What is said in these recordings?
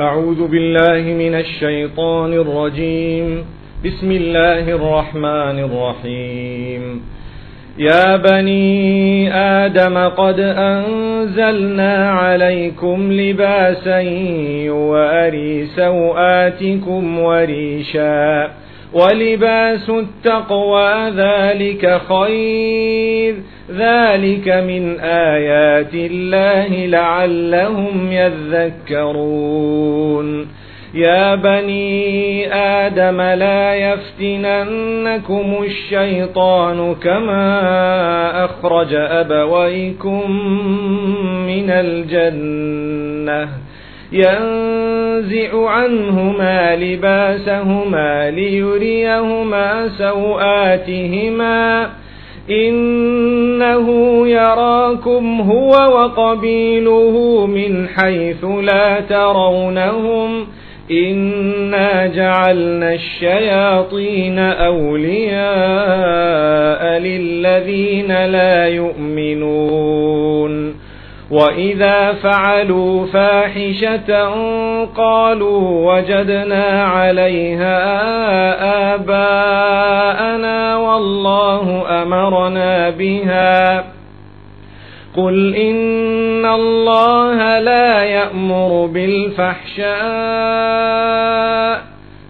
أعوذ بالله من الشيطان الرجيم. بسم الله الرحمن الرحيم. يا بني آدم قد أنزلنا عليكم لباسا يواري سوآتكم وريشا ولباس التقوى ذلك خير. ذلك من آيات الله لعلهم يذكرون يا بني آدم لا يفتننكم الشيطان كما أخرج أبويكم من الجنة ينزع عنهما لباسهما ليريهما سوآتهما إنه يراكم هو وقبيله من حيث لا ترونهم إنا جعلنا الشياطين أولياء للذين لا يؤمنون وإذا فعلوا فاحشة قالوا وجدنا عليها آباءنا والله أمرنا بها قل إن الله لا يأمر بالفحشاء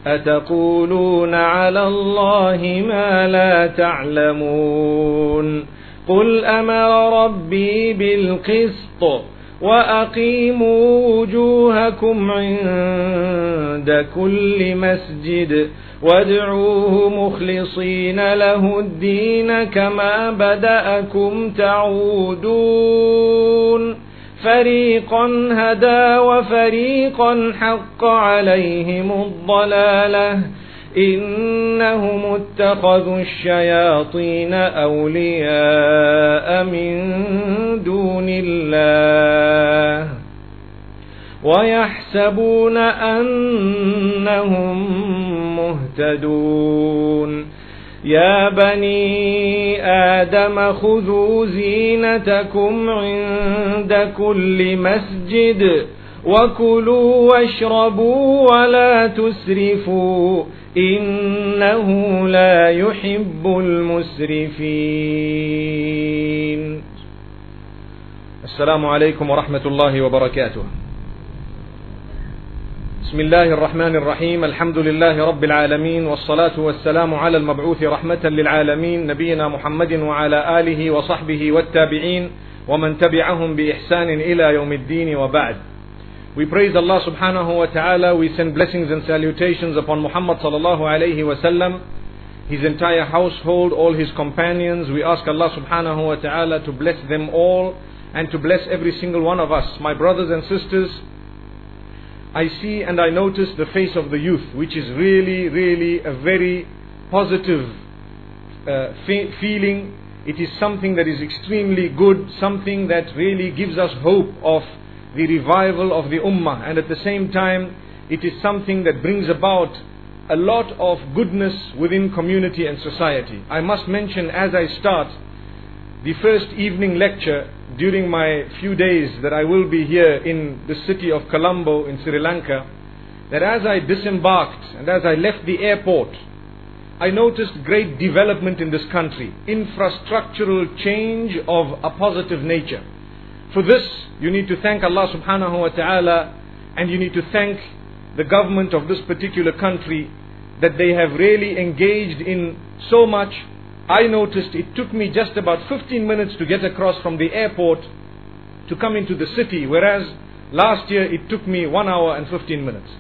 أتقولون على الله ما لا تعلمون قل أمر ربي بالقسط وأقيموا وجوهكم عند كل مسجد وادعوه مخلصين له الدين كما بدأكم تعودون فريقا هدى وفريقا حق عليهم الضلاله إنهم اتخذوا الشياطين أولياء من دون الله ويحسبون أنهم مهتدون يا بني آدم خذوا زينتكم عند كل مسجد وكلوا واشربوا ولا تسرفوا إنه لا يحب المسرفين. السلام عليكم ورحمة الله وبركاته. بسم الله الرحمن الرحيم. الحمد لله رب العالمين والصلاة والسلام على المبعوث رحمة للعالمين نبينا محمد وعلى آله وصحبه والتابعين ومن تبعهم بإحسان إلى يوم الدين وبعد. We praise Allah subhanahu wa ta'ala. We send blessings and salutations upon Muhammad sallallahu alayhi wa sallam, his entire household, all his companions. We ask Allah subhanahu wa ta'ala to bless them all and to bless every single one of us. My brothers and sisters, I see and I notice the face of the youth, which is really, really a very positive uh, fe- feeling. It is something that is extremely good, something that really gives us hope of the revival of the ummah and at the same time it is something that brings about a lot of goodness within community and society. I must mention as I start the first evening lecture during my few days that I will be here in the city of Colombo in Sri Lanka that as I disembarked and as I left the airport I noticed great development in this country, infrastructural change of a positive nature. For this, you need to thank Allah subhanahu wa ta'ala and you need to thank the government of this particular country that they have really engaged in so much. I noticed it took me just about 15 minutes to get across from the airport to come into the city, whereas last year it took me 1 hour and 15 minutes.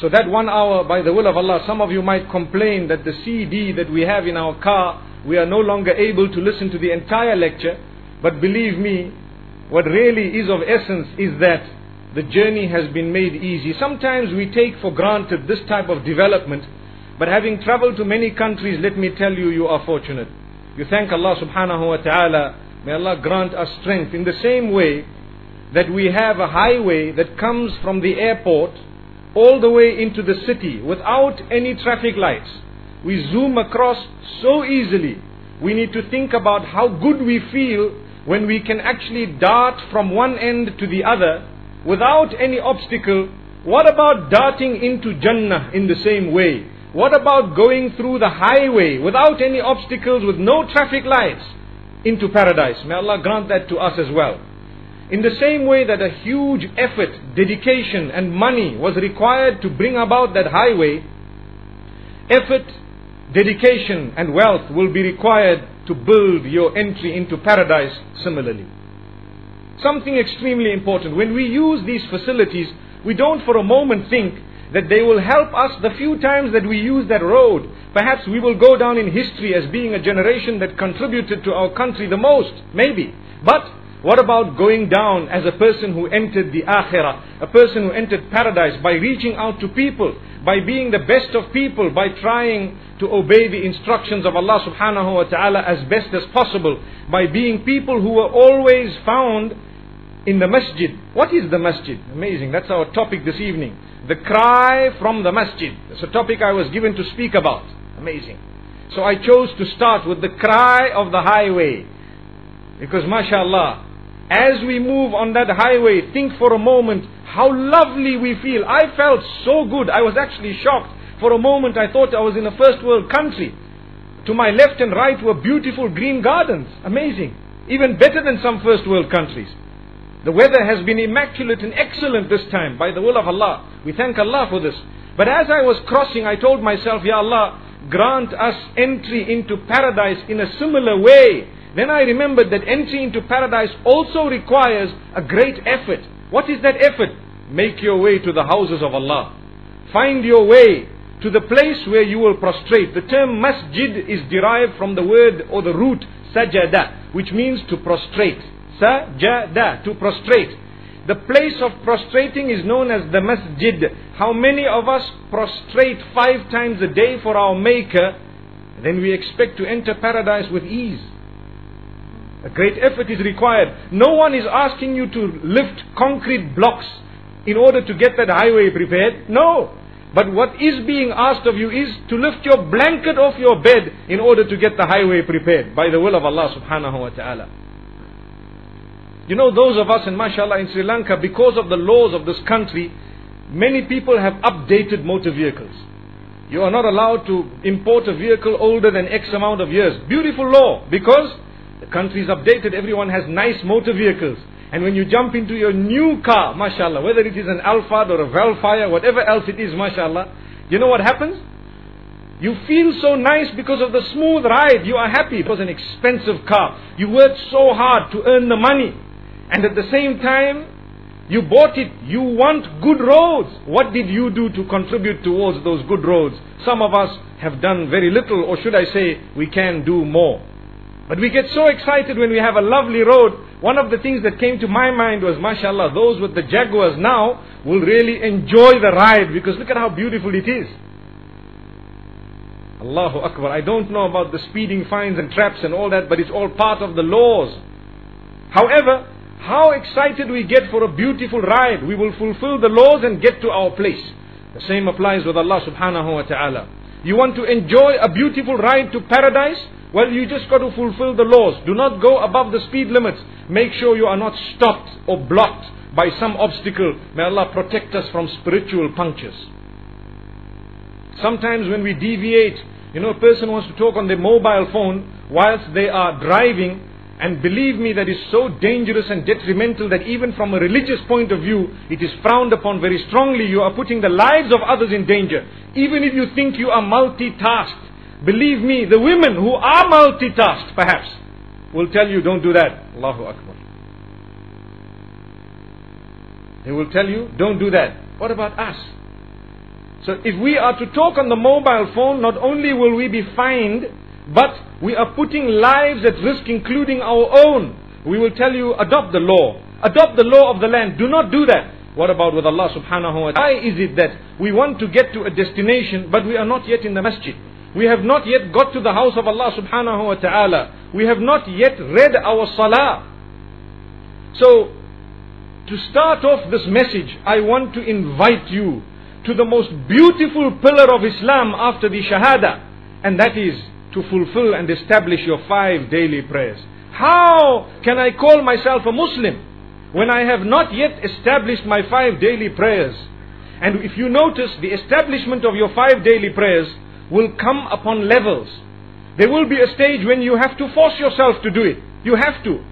So that one hour, by the will of Allah, some of you might complain that the CD that we have in our car, we are no longer able to listen to the entire lecture. But believe me, what really is of essence is that the journey has been made easy. Sometimes we take for granted this type of development, but having traveled to many countries, let me tell you, you are fortunate. You thank Allah subhanahu wa ta'ala. May Allah grant us strength. In the same way that we have a highway that comes from the airport all the way into the city without any traffic lights. We zoom across so easily. We need to think about how good we feel when we can actually dart from one end to the other without any obstacle, What about darting into Jannah in the same way? What about going through the highway without any obstacles, with no traffic lights into paradise? May Allah grant that to us as well. In the same way that a huge effort, dedication and money was required to bring about that highway, effort, dedication and wealth will be required to build your entry into paradise similarly. Something extremely important. When we use these facilities, we don't for a moment think that they will help us the few times that we use that road. Perhaps we will go down in history as being a generation that contributed to our country the most, maybe. But what about going down as a person who entered the akhirah, a person who entered paradise by reaching out to people, by being the best of people, by trying to obey the instructions of Allah subhanahu wa ta'ala as best as possible, by being people who were always found in the masjid. What is the masjid? Amazing. That's our topic this evening. The cry from the masjid. It's a topic I was given to speak about. Amazing. So I chose to start with the cry of the highway. Because mashallah, as we move on that highway, think for a moment how lovely we feel. I felt so good. I was actually shocked. For a moment I thought I was in a first world country. To my left and right were beautiful green gardens. Amazing. Even better than some first world countries. The weather has been immaculate and excellent this time by the will of Allah. We thank Allah for this. But as I was crossing, I told myself, Ya Allah, grant us entry into paradise in a similar way. Then I remembered that entry into paradise also requires a great effort. What is that effort? Make your way to the houses of Allah. Find your way to the place where you will prostrate. The term masjid is derived from the word or the root sajada, which means to prostrate. Sajada, to prostrate. The place of prostrating is known as the masjid. How many of us prostrate five times a day for our Maker? Then we expect to enter paradise with ease. A great effort is required. No one is asking you to lift concrete blocks in order to get that highway prepared. No. But what is being asked of you is to lift your blanket off your bed in order to get the highway prepared by the will of Allah subhanahu wa ta'ala. You know, those of us in mashallah in Sri Lanka, because of the laws of this country, many people have updated motor vehicles. You are not allowed to import a vehicle older than X amount of years. Beautiful law, because the country is updated, everyone has nice motor vehicles. And when you jump into your new car, mashallah, whether it is an Alphard or a Vellfire, whatever else it is, mashallah, you know what happens? You feel so nice because of the smooth ride. You are happy. It was an expensive car. You worked so hard to earn the money. And at the same time, you bought it. You want good roads. What did you do to contribute towards those good roads? Some of us have done very little, or should I say, we can do more. But we get so excited when we have a lovely road. One of the things that came to my mind was, mashallah, those with the Jaguars now will really enjoy the ride because look at how beautiful it is. Allahu Akbar. I don't know about the speeding fines and traps and all that, but it's all part of the laws. However, how excited we get for a beautiful ride. We will fulfill the laws and get to our place. The same applies with Allah subhanahu wa ta'ala. You want to enjoy a beautiful ride to paradise? Well, you just got to fulfill the laws. Do not go above the speed limits. Make sure you are not stopped or blocked by some obstacle. May Allah protect us from spiritual punctures. Sometimes when we deviate, you know, a person wants to talk on their mobile phone whilst they are driving, and believe me, that is so dangerous and detrimental that even from a religious point of view, it is frowned upon very strongly. You are putting the lives of others in danger. Even if you think you are multitasked. Believe me, the women who are multitasked, perhaps, will tell you, don't do that. Allahu Akbar. They will tell you, don't do that. What about us? So if we are to talk on the mobile phone, not only will we be fined, but we are putting lives at risk, including our own. We will tell you, adopt the law. Adopt the law of the land. Do not do that. What about with Allah subhanahu wa ta'ala? Why is it that we want to get to a destination, but we are not yet in the masjid? We have not yet got to the house of Allah subhanahu wa ta'ala. We have not yet read our salah. So, to start off this message, I want to invite you to the most beautiful pillar of Islam after the Shahada, and that is to fulfill and establish your five daily prayers. How can I call myself a Muslim when I have not yet established my five daily prayers? And if you notice, the establishment of your five daily prayers will come upon levels. There will be a stage when you have to force yourself to do it. You have to.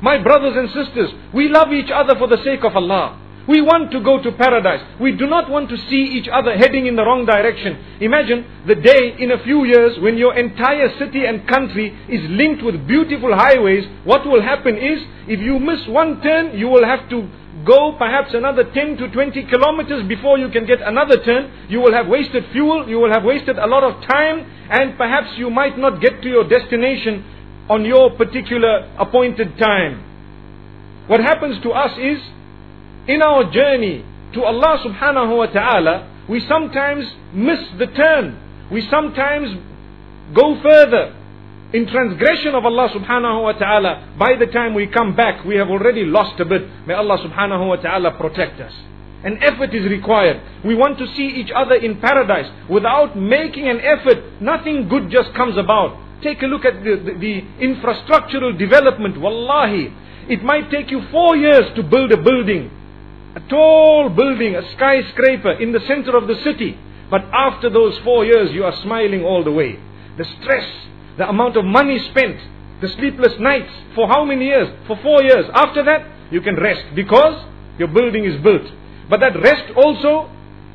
My brothers and sisters, we love each other for the sake of Allah. We want to go to paradise. We do not want to see each other heading in the wrong direction. Imagine the day in a few years when your entire city and country is linked with beautiful highways. What will happen is, if you miss one turn, you will have to go perhaps another 10 to 20 kilometers before you can get another turn. You will have wasted fuel, you will have wasted a lot of time, and perhaps you might not get to your destination on your particular appointed time. What happens to us is, in our journey to Allah subhanahu wa ta'ala, we sometimes miss the turn. We sometimes go further in transgression of Allah subhanahu wa ta'ala. By the time we come back, we have already lost a bit. May Allah subhanahu wa ta'ala protect us. An effort is required. We want to see each other in paradise. Without making an effort, nothing good just comes about. Take a look at the, the, the infrastructural development. Wallahi, it might take you four years to build a building tall building, a skyscraper in the center of the city. But after those four years, you are smiling all the way. The stress, the amount of money spent, the sleepless nights, for how many years? For four years. After that, you can rest because your building is built. But that rest also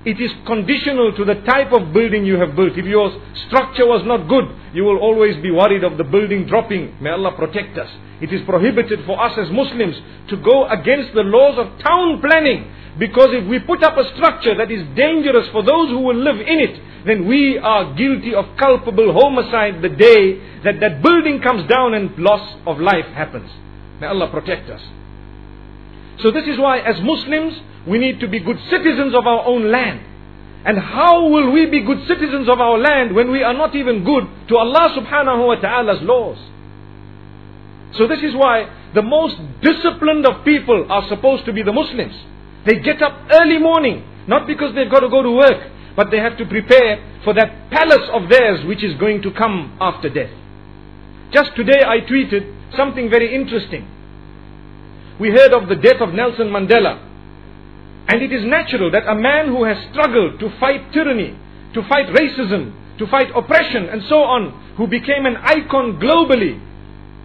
it is conditional to the type of building you have built. If your structure was not good, you will always be worried of the building dropping. May Allah protect us. It is prohibited for us as Muslims to go against the laws of town planning. Because if we put up a structure that is dangerous for those who will live in it, then we are guilty of culpable homicide the day that that building comes down and loss of life happens. May Allah protect us. So this is why as Muslims, we need to be good citizens of our own land. And how will we be good citizens of our land when we are not even good to Allah subhanahu wa ta'ala's laws? So this is why the most disciplined of people are supposed to be the Muslims. They get up early morning, not because they've got to go to work, but they have to prepare for that palace of theirs which is going to come after death. Just today I tweeted something very interesting. We heard of the death of Nelson Mandela. And it is natural that a man who has struggled to fight tyranny, to fight racism, to fight oppression and so on, who became an icon globally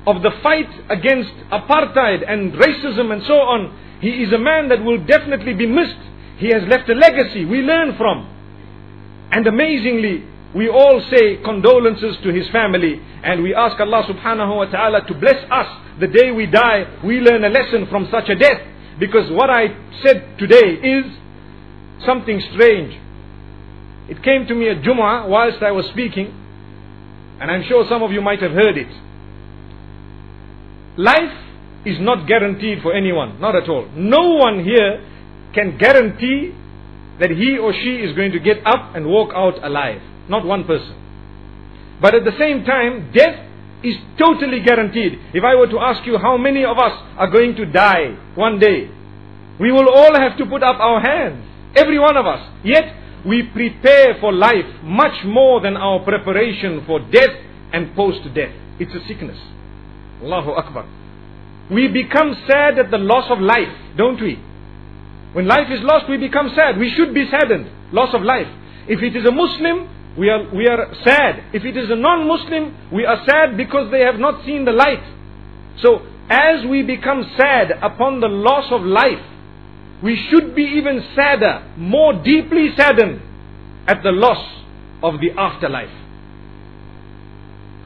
of the fight against apartheid and racism and so on, he is a man that will definitely be missed. He has left a legacy we learn from. And amazingly, we all say condolences to his family and we ask Allah subhanahu wa ta'ala to bless us the day we die. We learn a lesson from such a death. Because what I said today is something strange. It came to me at Jumu'ah whilst I was speaking, and I'm sure some of you might have heard it. Life is not guaranteed for anyone, not at all. No one here can guarantee that he or she is going to get up and walk out alive. Not one person. But at the same time, death is totally guaranteed. If I were to ask you how many of us are going to die one day, we will all have to put up our hands. Every one of us. Yet, we prepare for life much more than our preparation for death and post-death. It's a sickness. Allahu Akbar. We become sad at the loss of life, don't we? When life is lost, we become sad. We should be saddened. Loss of life. If it is a Muslim, we are, we are sad. If it is a non-Muslim, we are sad because they have not seen the light. So, as we become sad upon the loss of life, we should be even sadder, more deeply saddened at the loss of the afterlife.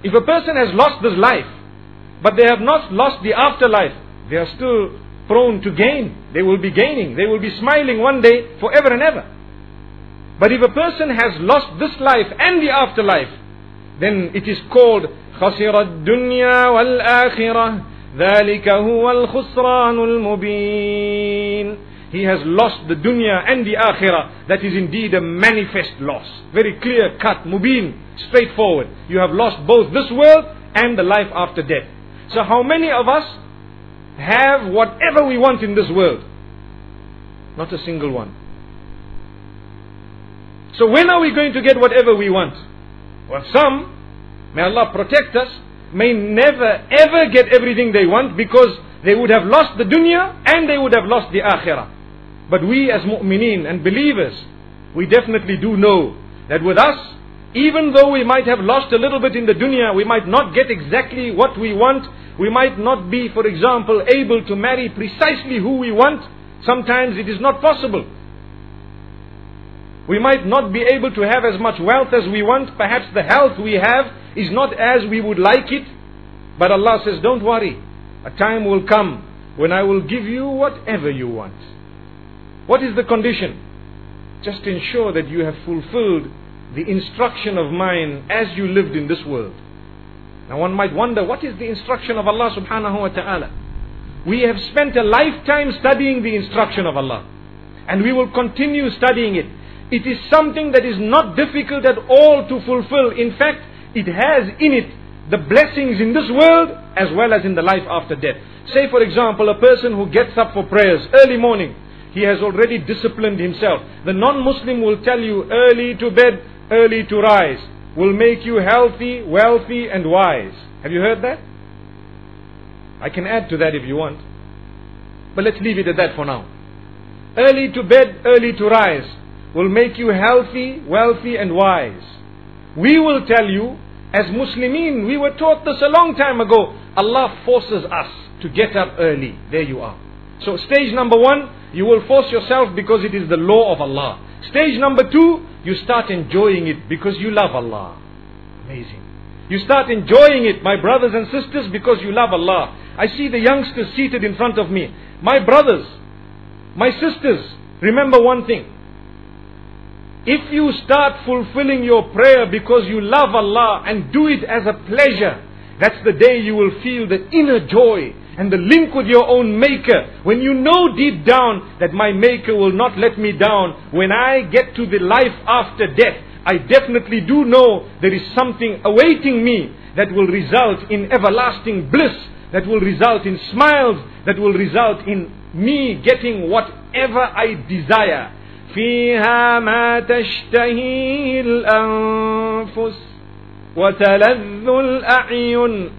If a person has lost this life, but they have not lost the afterlife, they are still prone to gain. They will be gaining. They will be smiling one day forever and ever. But if a person has lost this life and the afterlife, then it is called خسر الدنيا والآخرة ذلك هو الخسران المبين He has lost the dunya and the akhirah. That is indeed a manifest loss. Very clear cut, mubin, straightforward. You have lost both this world and the life after death. So how many of us have whatever we want in this world? Not a single one. So when are we going to get whatever we want? Well, some, may Allah protect us, may never ever get everything they want because they would have lost the dunya and they would have lost the akhirah. But we as mu'mineen and believers, we definitely do know that with us, even though we might have lost a little bit in the dunya, we might not get exactly what we want, we might not be, for example, able to marry precisely who we want, sometimes it is not possible. We might not be able to have as much wealth as we want, perhaps the health we have is not as we would like it, but Allah says, don't worry, a time will come when I will give you whatever you want. What is the condition? Just ensure that you have fulfilled the instruction of mine as you lived in this world. Now one might wonder, what is the instruction of Allah subhanahu wa ta'ala? We have spent a lifetime studying the instruction of Allah. And we will continue studying it. It is something that is not difficult at all to fulfill. In fact, it has in it the blessings in this world as well as in the life after death. Say for example, a person who gets up for prayers early morning, he has already disciplined himself. The non-Muslim will tell you early to bed, early to rise will make you healthy, wealthy and wise. Have you heard that? I can add to that if you want. But let's leave it at that for now. Early to bed, early to rise will make you healthy, wealthy and wise. We will tell you, as Muslimin, we were taught this a long time ago. Allah forces us to get up early. There you are. So stage number one, you will force yourself because it is the law of Allah. Stage number two, you start enjoying it because you love Allah. Amazing. You start enjoying it, my brothers and sisters, because you love Allah. I see the youngsters seated in front of me. My brothers, my sisters, remember one thing. If you start fulfilling your prayer because you love Allah and do it as a pleasure, that's the day you will feel the inner joy and the link with your own maker. When you know deep down that my maker will not let me down, when I get to the life after death, I definitely do know there is something awaiting me that will result in everlasting bliss, that will result in smiles, that will result in me getting whatever I desire. فيها ما تشتهي الأنفس وتلذ الأعين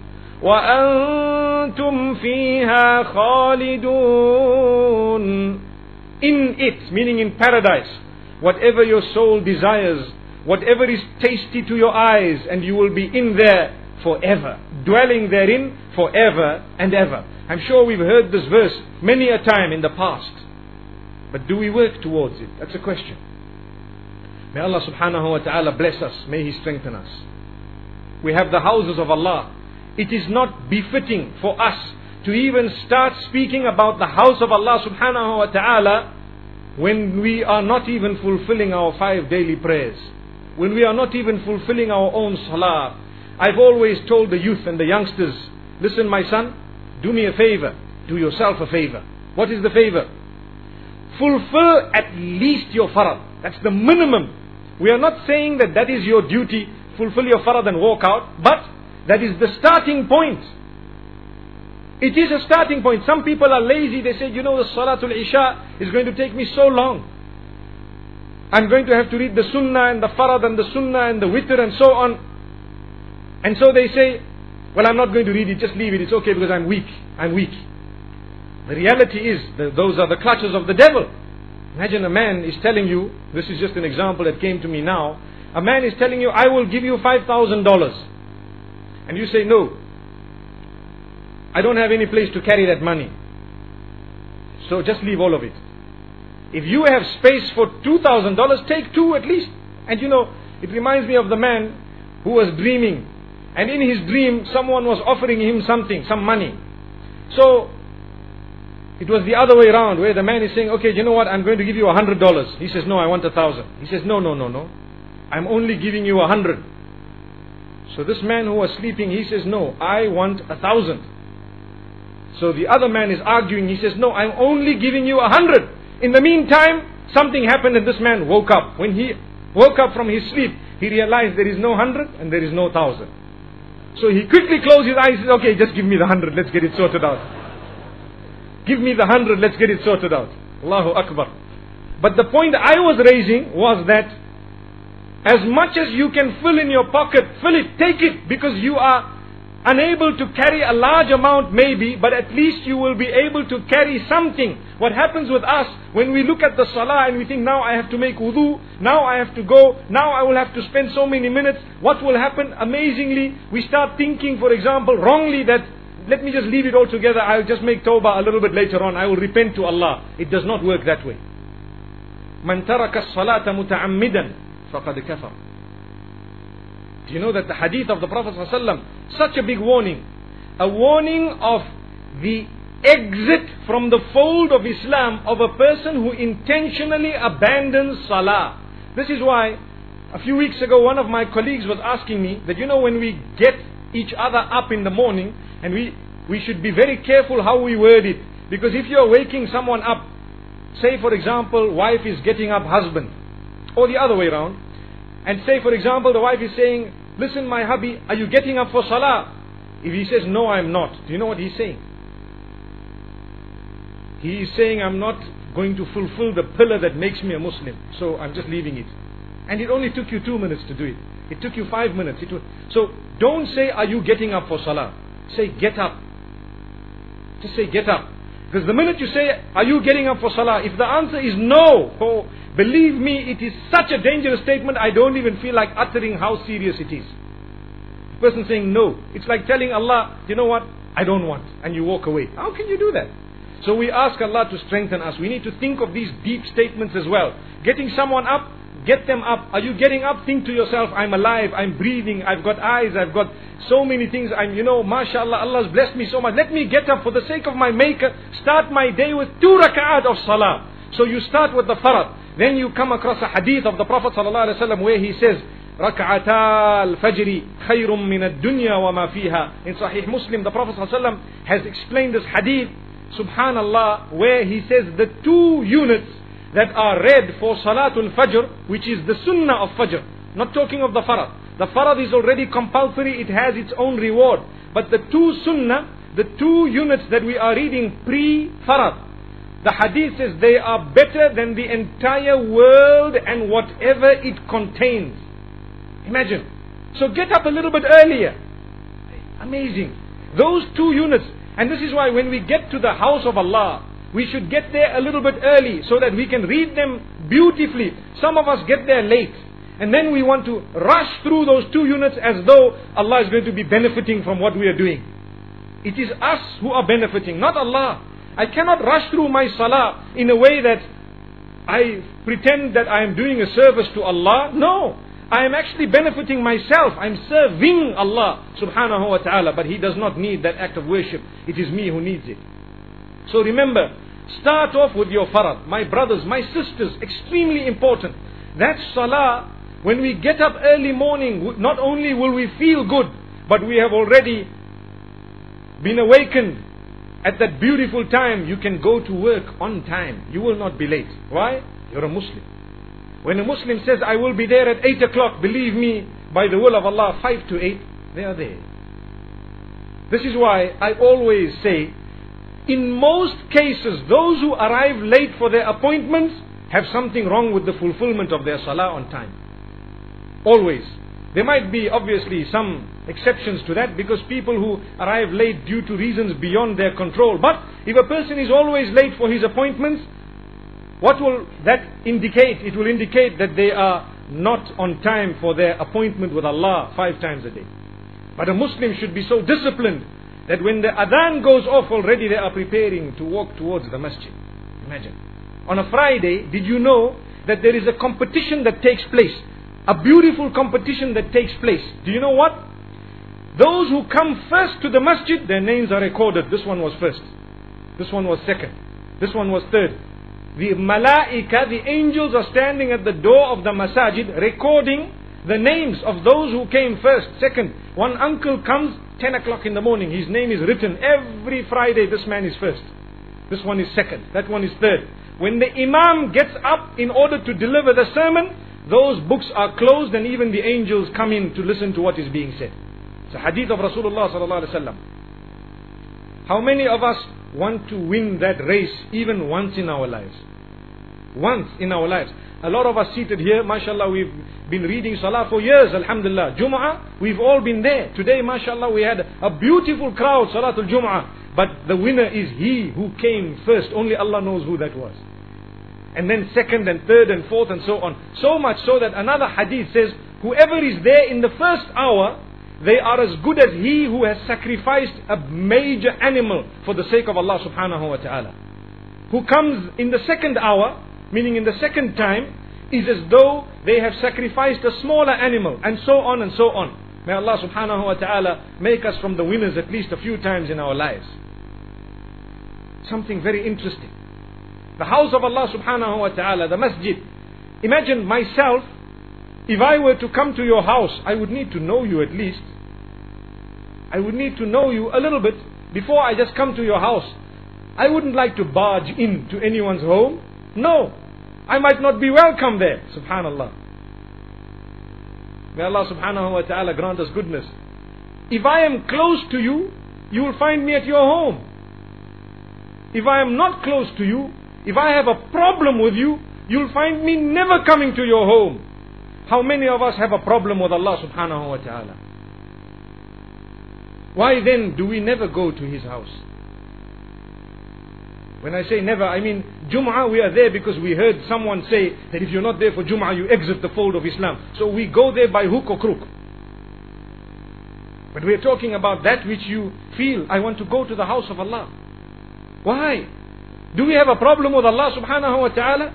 وأنتم فيها خالدون In it, meaning in paradise, whatever your soul desires, whatever is tasty to your eyes, and you will be in there forever, dwelling therein forever and ever. I'm sure we've heard this verse many a time in the past. But do we work towards it? That's a question. May Allah subhanahu wa ta'ala bless us. May He strengthen us. We have the houses of Allah it is not befitting for us to even start speaking about the house of Allah subhanahu wa ta'ala when we are not even fulfilling our five daily prayers. When we are not even fulfilling our own salah. I've always told the youth and the youngsters, listen my son, do me a favor, do yourself a favor. What is the favor? Fulfill at least your farad. That's the minimum. We are not saying that that is your duty, fulfill your farad and walk out, but that is the starting point. It is a starting point. Some people are lazy. They say, you know, the Salatul Isha is going to take me so long. I'm going to have to read the Sunnah and the Farad and the Sunnah and the Witr and so on. And so they say, well, I'm not going to read it. Just leave it. It's okay because I'm weak. I'm weak. The reality is that those are the clutches of the devil. Imagine a man is telling you, this is just an example that came to me now. A man is telling you, I will give you $5,000 and you say, no, I don't have any place to carry that money. So just leave all of it. If you have space for $2,000, take two at least. And you know, it reminds me of the man who was dreaming. And in his dream, someone was offering him something, some money. So, it was the other way around, where the man is saying, okay, you know what, I'm going to give you a hundred dollars. He says, no, I want a thousand. He says, no, no, no, no. I'm only giving you a hundred. So this man who was sleeping, he says, no, I want a thousand. So the other man is arguing, he says, no, I'm only giving you a hundred. In the meantime, something happened and this man woke up. When he woke up from his sleep, he realized there is no hundred and there is no thousand. So he quickly closed his eyes and says, okay, just give me the hundred, let's get it sorted out. Give me the hundred, let's get it sorted out. Allahu Akbar. But the point I was raising was that as much as you can fill in your pocket, fill it, take it, because you are unable to carry a large amount maybe, but at least you will be able to carry something What happens with us when we look at the salah and we think now I have to make wudu, now I have to go, now I will have to spend so many minutes. What will happen? Amazingly, we start thinking, for example, wrongly that let me just leave it all together. I'll just make tawbah a little bit later on. I will repent to Allah. It does not work that way. من ترك الصلاة متعمدا فقد كفر. Do you know that the hadith of the Prophet ﷺ, such a big warning, a warning of the exit from the fold of Islam of a person who intentionally abandons salah. This is why a few weeks ago one of my colleagues was asking me that you know when we get each other up in the morning and we, we should be very careful how we word it. Because if you're waking someone up, say for example, wife is getting up husband, or the other way around, and say for example, the wife is saying, listen my hubby, are you getting up for salah? If he says, no I'm not, do you know what he's saying? He is saying, I'm not going to fulfill the pillar that makes me a Muslim, so I'm just leaving it. And it only took you two minutes to do it. It took you five minutes. Was, so don't say, are you getting up for salah? Say, get up. Just say, get up. Because the minute you say, are you getting up for salah? If the answer is no, oh, believe me, it is such a dangerous statement, I don't even feel like uttering how serious it is. The person saying no. It's like telling Allah, you know what? I don't want. And you walk away. How can you do that? So we ask Allah to strengthen us. We need to think of these deep statements as well. Getting someone up, get them up. Are you getting up? Think to yourself, I'm alive, I'm breathing, I've got eyes, I've got so many things. I'm, you know, mashallah, Allah's blessed me so much. Let me get up for the sake of my maker. Start my day with two rak'at of salah. So you start with the farad. Then you come across a hadith of the Prophet ﷺ where he says, ركعتا الفجر خير من الدنيا وما فيها. In Sahih Muslim, the Prophet ﷺ has explained this hadith subhanallah, where he says the two units that are read for Salatul Fajr, which is the Sunnah of Fajr, not talking of the Farad. The Farad is already compulsory, it has its own reward. But the two Sunnah, the two units that we are reading pre-Farad, the hadith says they are better than the entire world and whatever it contains. Imagine. So get up a little bit earlier. Amazing. Those two units, and this is why when we get to the house of Allah, we should get there a little bit early so that we can read them beautifully. Some of us get there late. And then we want to rush through those two units as though Allah is going to be benefiting from what we are doing. It is us who are benefiting, not Allah. I cannot rush through my salah in a way that I pretend that I am doing a service to Allah. No. I am actually benefiting myself. I'm serving Allah subhanahu wa ta'ala. But He does not need that act of worship. It is me who needs it. So remember, start off with your farad. My brothers, my sisters, extremely important. That salah, when we get up early morning, not only will we feel good, but we have already been awakened at that beautiful time. You can go to work on time. You will not be late. Why? You're a Muslim. When a Muslim says, I will be there at 8 o'clock, believe me, by the will of Allah, 5 to 8, they are there. This is why I always say, in most cases, those who arrive late for their appointments have something wrong with the fulfillment of their salah on time. Always. There might be obviously some exceptions to that because people who arrive late due to reasons beyond their control. But if a person is always late for his appointments, what will that indicate? It will indicate that they are not on time for their appointment with Allah five times a day. But a Muslim should be so disciplined that when the adhan goes off already they are preparing to walk towards the masjid. Imagine. On a Friday, did you know that there is a competition that takes place? A beautiful competition that takes place. Do you know what? Those who come first to the masjid, their names are recorded. This one was first. This one was second. This one was third. The malaika, the angels are standing at the door of the masajid recording the names of those who came first, second. One uncle comes 10 o'clock in the morning. His name is written. Every Friday this man is first. This one is second. That one is third. When the imam gets up in order to deliver the sermon, those books are closed and even the angels come in to listen to what is being said. It's a hadith of Rasulullah sallallahu alaihi wasallam. How many of us want to win that race even once in our lives? Once in our lives. A lot of us seated here, mashallah, we've been reading salah for years, alhamdulillah. Jum'ah, we've all been there. Today, mashallah, we had a beautiful crowd, salatul Jum'ah. But the winner is he who came first. Only Allah knows who that was. And then second and third and fourth and so on. So much so that another hadith says, whoever is there in the first hour, they are as good as he who has sacrificed a major animal for the sake of Allah subhanahu wa ta'ala. Who comes in the second hour, meaning in the second time, is as though they have sacrificed a smaller animal, and so on and so on. May Allah subhanahu wa ta'ala make us from the winners at least a few times in our lives. Something very interesting. The house of Allah subhanahu wa ta'ala, the masjid. Imagine myself, if I were to come to your house, I would need to know you at least. I would need to know you a little bit before I just come to your house. I wouldn't like to barge in to anyone's home. No. I might not be welcome there. Subhanallah. May Allah subhanahu wa ta'ala grant us goodness. If I am close to you, you will find me at your home. If I am not close to you, if I have a problem with you, you'll find me never coming to your home. How many of us have a problem with Allah subhanahu wa ta'ala? Why then do we never go to His house? When I say never, I mean Jum'ah we are there because we heard someone say that if you're not there for Jum'ah you exit the fold of Islam. So we go there by hook or crook. But we're talking about that which you feel, I want to go to the house of Allah. Why? Do we have a problem with Allah subhanahu wa ta'ala?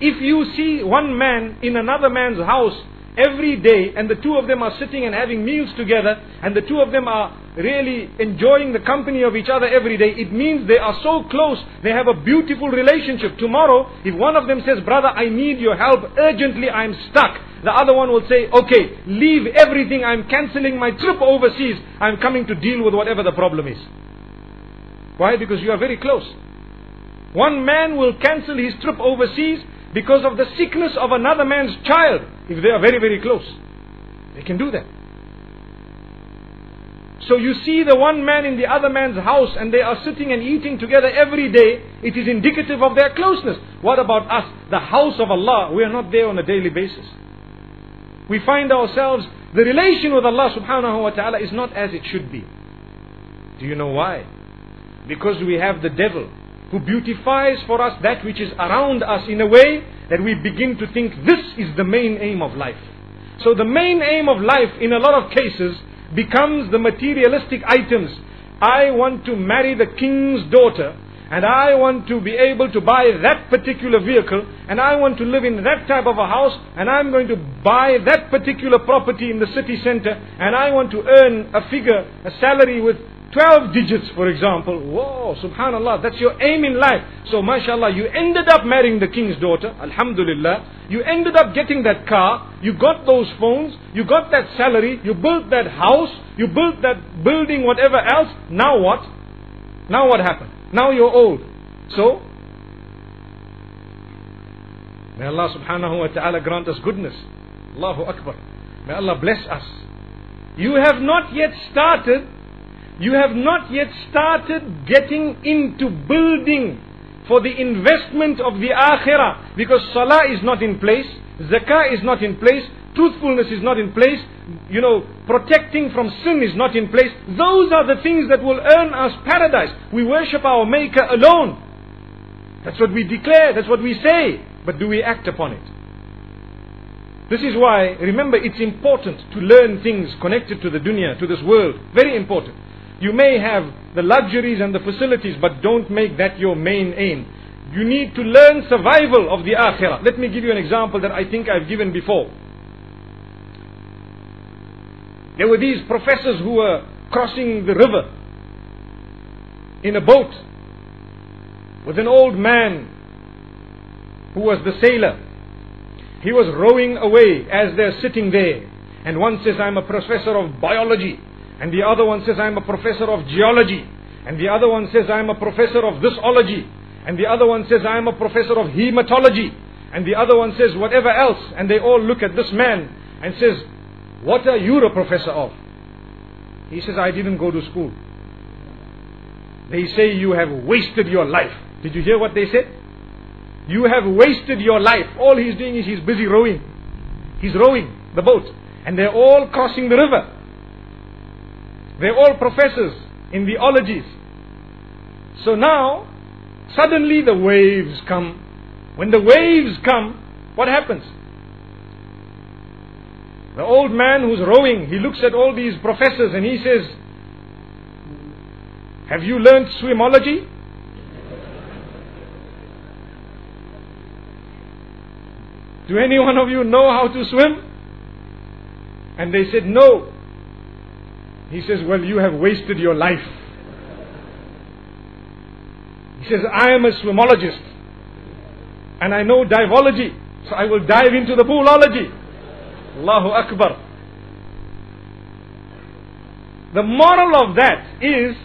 If you see one man in another man's house every day and the two of them are sitting and having meals together and the two of them are really enjoying the company of each other every day, it means they are so close, they have a beautiful relationship. Tomorrow, if one of them says, brother, I need your help urgently, I'm stuck. The other one will say, okay, leave everything, I'm cancelling my trip overseas, I'm coming to deal with whatever the problem is. Why? Because you are very close. One man will cancel his trip overseas because of the sickness of another man's child if they are very, very close. They can do that. So you see the one man in the other man's house and they are sitting and eating together every day. It is indicative of their closeness. What about us? The house of Allah, we are not there on a daily basis. We find ourselves, the relation with Allah subhanahu wa ta'ala is not as it should be. Do you know why? Because we have the devil who beautifies for us that which is around us in a way that we begin to think this is the main aim of life. So the main aim of life in a lot of cases becomes the materialistic items. I want to marry the king's daughter and I want to be able to buy that particular vehicle and I want to live in that type of a house and I'm going to buy that particular property in the city center and I want to earn a figure, a salary with 12 digits, for example. Whoa, subhanallah, that's your aim in life. So, mashallah, you ended up marrying the king's daughter, alhamdulillah. You ended up getting that car, you got those phones, you got that salary, you built that house, you built that building, whatever else. Now what? Now what happened? Now you're old. So, may Allah subhanahu wa ta'ala grant us goodness. Allahu Akbar. May Allah bless us. You have not yet started you have not yet started getting into building for the investment of the akhirah because salah is not in place, zakah is not in place, truthfulness is not in place, you know, protecting from sin is not in place. Those are the things that will earn us paradise. We worship our Maker alone. That's what we declare, that's what we say. But do we act upon it? This is why, remember, it's important to learn things connected to the dunya, to this world. Very important. You may have the luxuries and the facilities, but don't make that your main aim. You need to learn survival of the akhirah. Let me give you an example that I think I've given before. There were these professors who were crossing the river in a boat with an old man who was the sailor. He was rowing away as they're sitting there. And one says, I'm a professor of biology. And the other one says, I'm a professor of geology. And the other one says, I'm a professor of thisology. And the other one says, I'm a professor of hematology. And the other one says, whatever else. And they all look at this man and says, what are you a professor of? He says, I didn't go to school. They say you have wasted your life. Did you hear what they said? You have wasted your life. All he's doing is he's busy rowing. He's rowing the boat. And they're all crossing the river. They're all professors in the ologies. So now, suddenly the waves come. When the waves come, what happens? The old man who's rowing, he looks at all these professors and he says, Have you learned swimology? Do any one of you know how to swim? And they said, No. He says, Well, you have wasted your life. He says, I am a swimologist. And I know divology. So I will dive into the poolology. Allahu Akbar. The moral of that is,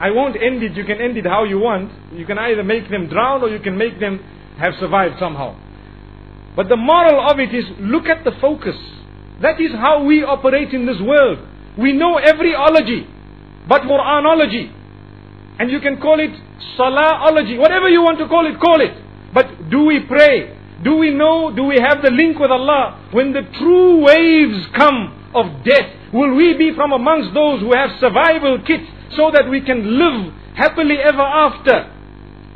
I won't end it, you can end it how you want. You can either make them drown or you can make them have survived somehow. But the moral of it is, look at the focus. That is how we operate in this world. We know every ology, but Quranology. And you can call it Salahology, whatever you want to call it, call it. But do we pray? Do we know, do we have the link with Allah? When the true waves come of death, will we be from amongst those who have survival kits so that we can live happily ever after?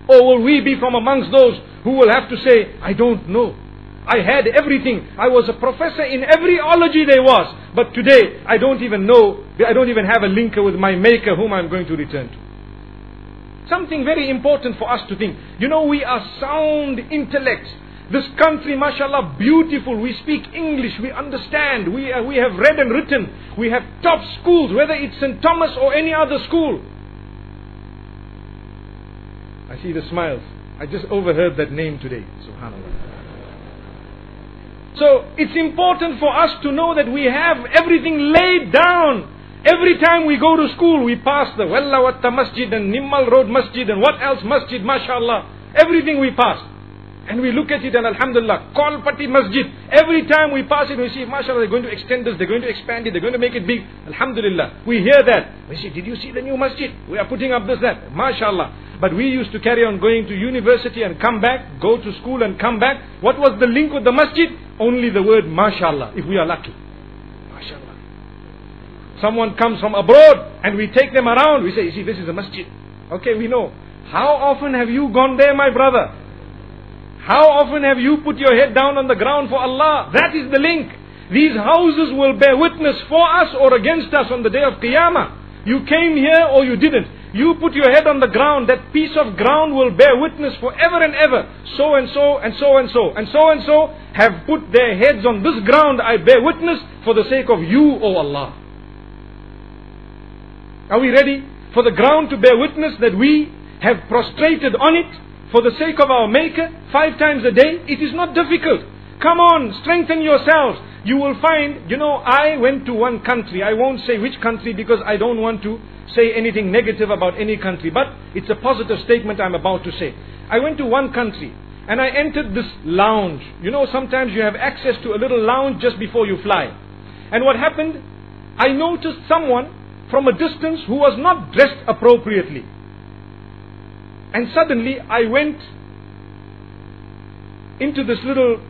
Or will we be from amongst those who will have to say, I don't know. I had everything. I was a professor in every ology there was. But today, I don't even know, I don't even have a linker with my maker whom I'm going to return to. Something very important for us to think. You know, we are sound intellects. This country, mashallah, beautiful. We speak English. We understand. We, uh, we have read and written. We have top schools, whether it's St. Thomas or any other school. I see the smiles. I just overheard that name today. Subhanallah. So it's important for us to know that we have everything laid down. Every time we go to school, we pass the Wellawatte Masjid and Nimmal Road Masjid and what else Masjid, mashallah. Everything we pass. And we look at it and Alhamdulillah, Colpetty Masjid. Every time we pass it, we see, mashallah, they're going to extend this, they're going to expand it, they're going to make it big. Alhamdulillah. We hear that. We say, did you see the new masjid? We are putting up this, that. Mashallah. But we used to carry on going to university and come back, go to school and come back. What was the link with the masjid? Only the word mashallah, if we are lucky. Mashallah. Someone comes from abroad and we take them around. We say, you see, this is a masjid. Okay, we know. How often have you gone there, my brother? How often have you put your head down on the ground for Allah? That is the link. These houses will bear witness for us or against us on the day of Qiyamah. You came here or you didn't. You put your head on the ground, that piece of ground will bear witness forever and ever. So and so and so and so and so and so have put their heads on this ground. I bear witness for the sake of you, O Allah. Are we ready for the ground to bear witness that we have prostrated on it? for the sake of our Maker five times a day, it is not difficult. Come on, strengthen yourselves. You will find, you know, I went to one country. I won't say which country because I don't want to say anything negative about any country, but it's a positive statement I'm about to say. I went to one country and I entered this lounge. You know, sometimes you have access to a little lounge just before you fly. And what happened? I noticed someone from a distance who was not dressed appropriately. And suddenly I went into this little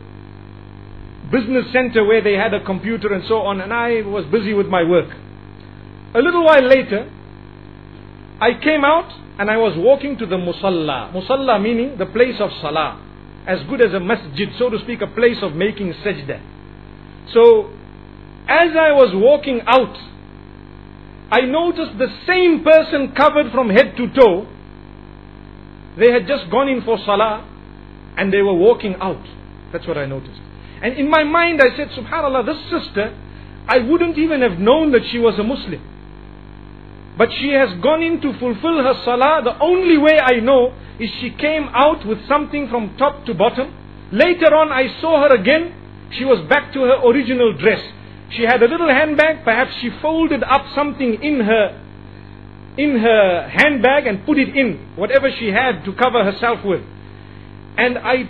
business center where they had a computer and so on, and I was busy with my work. A little while later, I came out and I was walking to the musalla. Musalla meaning the place of salah. As good as a masjid, so to speak, a place of making sajda. So, as I was walking out, I noticed the same person covered from head to toe they had just gone in for salah and they were walking out. That's what I noticed. And in my mind I said, Subhanallah, this sister, I wouldn't even have known that she was a Muslim. But she has gone in to fulfill her salah. The only way I know is she came out with something from top to bottom. Later on I saw her again. She was back to her original dress. She had a little handbag. Perhaps she folded up something in her in her handbag and put it in, whatever she had to cover herself with. And I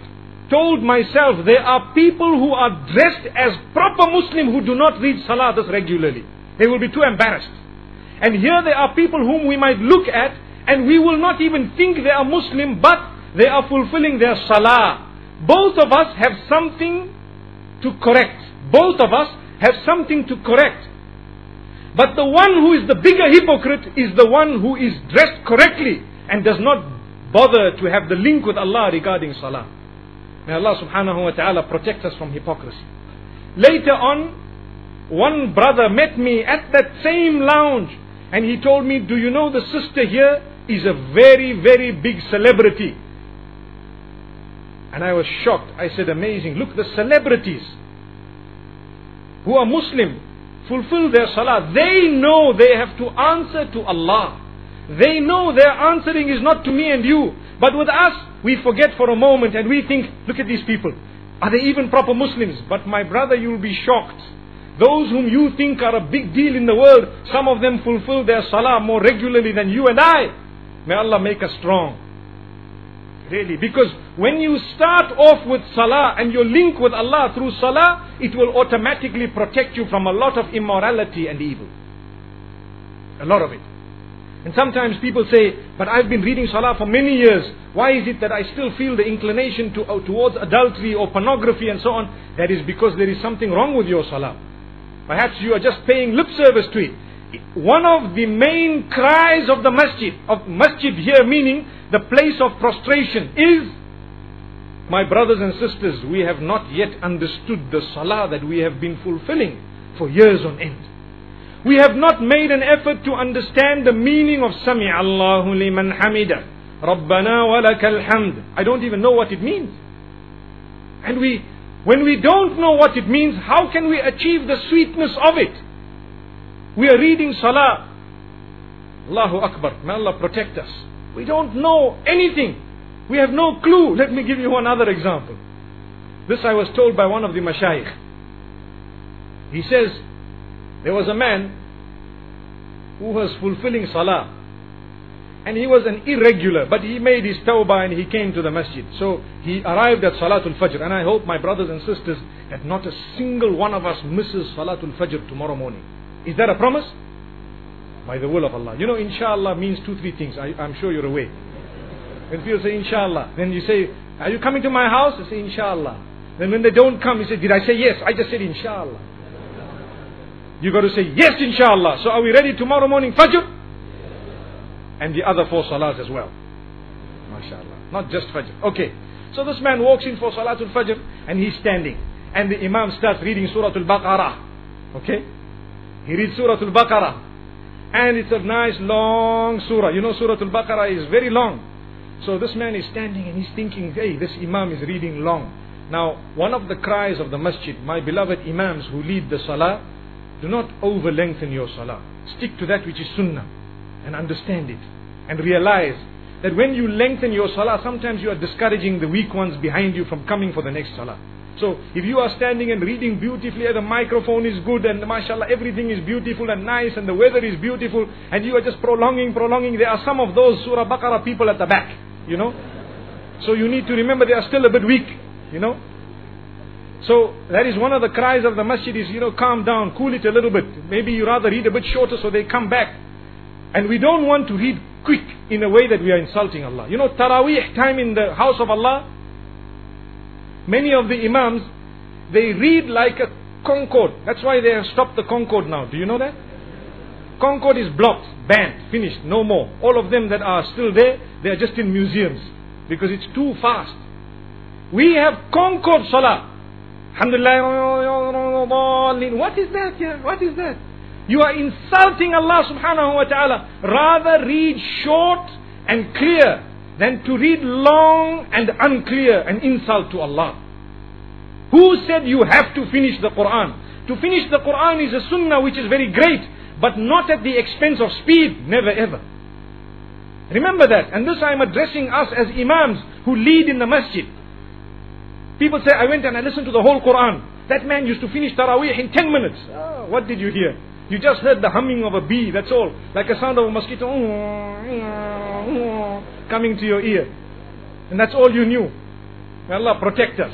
told myself, there are people who are dressed as proper Muslim who do not read Salah this regularly. They will be too embarrassed. And here there are people whom we might look at and we will not even think they are Muslim, but they are fulfilling their Salah. Both of us have something to correct. Both of us have something to correct. But the one who is the bigger hypocrite is the one who is dressed correctly and does not bother to have the link with Allah regarding salah. May Allah subhanahu wa ta'ala protect us from hypocrisy. Later on, one brother met me at that same lounge and he told me, Do you know the sister here is a very, very big celebrity? And I was shocked. I said, Amazing. Look, the celebrities who are Muslim fulfill their salah. They know they have to answer to Allah. They know their answering is not to me and you. But with us, we forget for a moment and we think, look at these people. Are they even proper Muslims? But my brother, you'll be shocked. Those whom you think are a big deal in the world, some of them fulfill their salah more regularly than you and I. May Allah make us strong. Really, because when you start off with salah and your link with Allah through salah, it will automatically protect you from a lot of immorality and evil. A lot of it. And sometimes people say, but I've been reading Salah for many years. Why is it that I still feel the inclination to, uh, towards adultery or pornography and so on? That is because there is something wrong with your Salah. Perhaps you are just paying lip service to it. One of the main cries of the masjid, of masjid here meaning the place of prostration is, my brothers and sisters, we have not yet understood the Salah that we have been fulfilling for years on end. We have not made an effort to understand the meaning of Sami Allahu liman hamida. Rabbana wa lakal hamd. I don't even know what it means. And we, when we don't know what it means, how can we achieve the sweetness of it? We are reading Salah. Allahu Akbar. May Allah protect us. We don't know anything. We have no clue. Let me give you one other example. This I was told by one of the mashayikh. He says, there was a man who was fulfilling salah. And he was an irregular, but he made his tawbah and he came to the masjid. So he arrived at Salatul Fajr. And I hope my brothers and sisters that not a single one of us misses Salatul Fajr tomorrow morning. Is that a promise? By the will of Allah. You know, inshallah means two, three things. I, am sure you're aware. When people say inshallah, then you say, Are you coming to my house? I say inshallah. Then when they don't come, you say, Did I say yes? I just said inshallah. You got to say, yes, inshallah. So are we ready tomorrow morning, Fajr? And the other four salahs as well. MashaAllah. Not just Fajr. Okay. So this man walks in for Salatul Fajr and he's standing. And the Imam starts reading Surah Al-Baqarah. Okay? He reads Surah Al-Baqarah. And it's a nice long surah. You know Surah Al-Baqarah is very long. So this man is standing and he's thinking, hey, this Imam is reading long. Now, one of the cries of the masjid, my beloved Imams who lead the salah, do not over lengthen your salah. Stick to that which is sunnah and understand it. And realize that when you lengthen your salah, sometimes you are discouraging the weak ones behind you from coming for the next salah. So if you are standing and reading beautifully, and the microphone is good and mashallah everything is beautiful and nice and the weather is beautiful and you are just prolonging, prolonging, there are some of those Surah Baqarah people at the back, you know. So you need to remember they are still a bit weak, you know. So that is one of the cries of the masjid is, you know, calm down, cool it a little bit. Maybe you rather read a bit shorter so they come back. And we don't want to read quick in a way that we are insulting Allah. You know, Taraweeh time in the house of Allah, many of the Imams, they read like a Concorde. That's why they have stopped the Concorde now. Do you know that? Concorde is blocked, banned, finished, no more. All of them that are still there, they are just in museums because it's too fast. We have Concorde Salah. Alhamdulillah. What is that? Yeah? What is that? You are insulting Allah subhanahu wa ta'ala. Rather read short and clear than to read long and unclear and insult to Allah. Who said you have to finish the Quran? To finish the Quran is a sunnah which is very great, but not at the expense of speed. Never ever. Remember that. And this I am addressing us as imams who lead in the masjid. People say, I went and I listened to the whole Quran. That man used to finish Taraweeh in 10 minutes. Oh, ah, what did you hear? You just heard the humming of a bee, that's all. Like a sound of a mosquito oh, oh, oh, coming to your ear. And that's all you knew. May Allah protect us.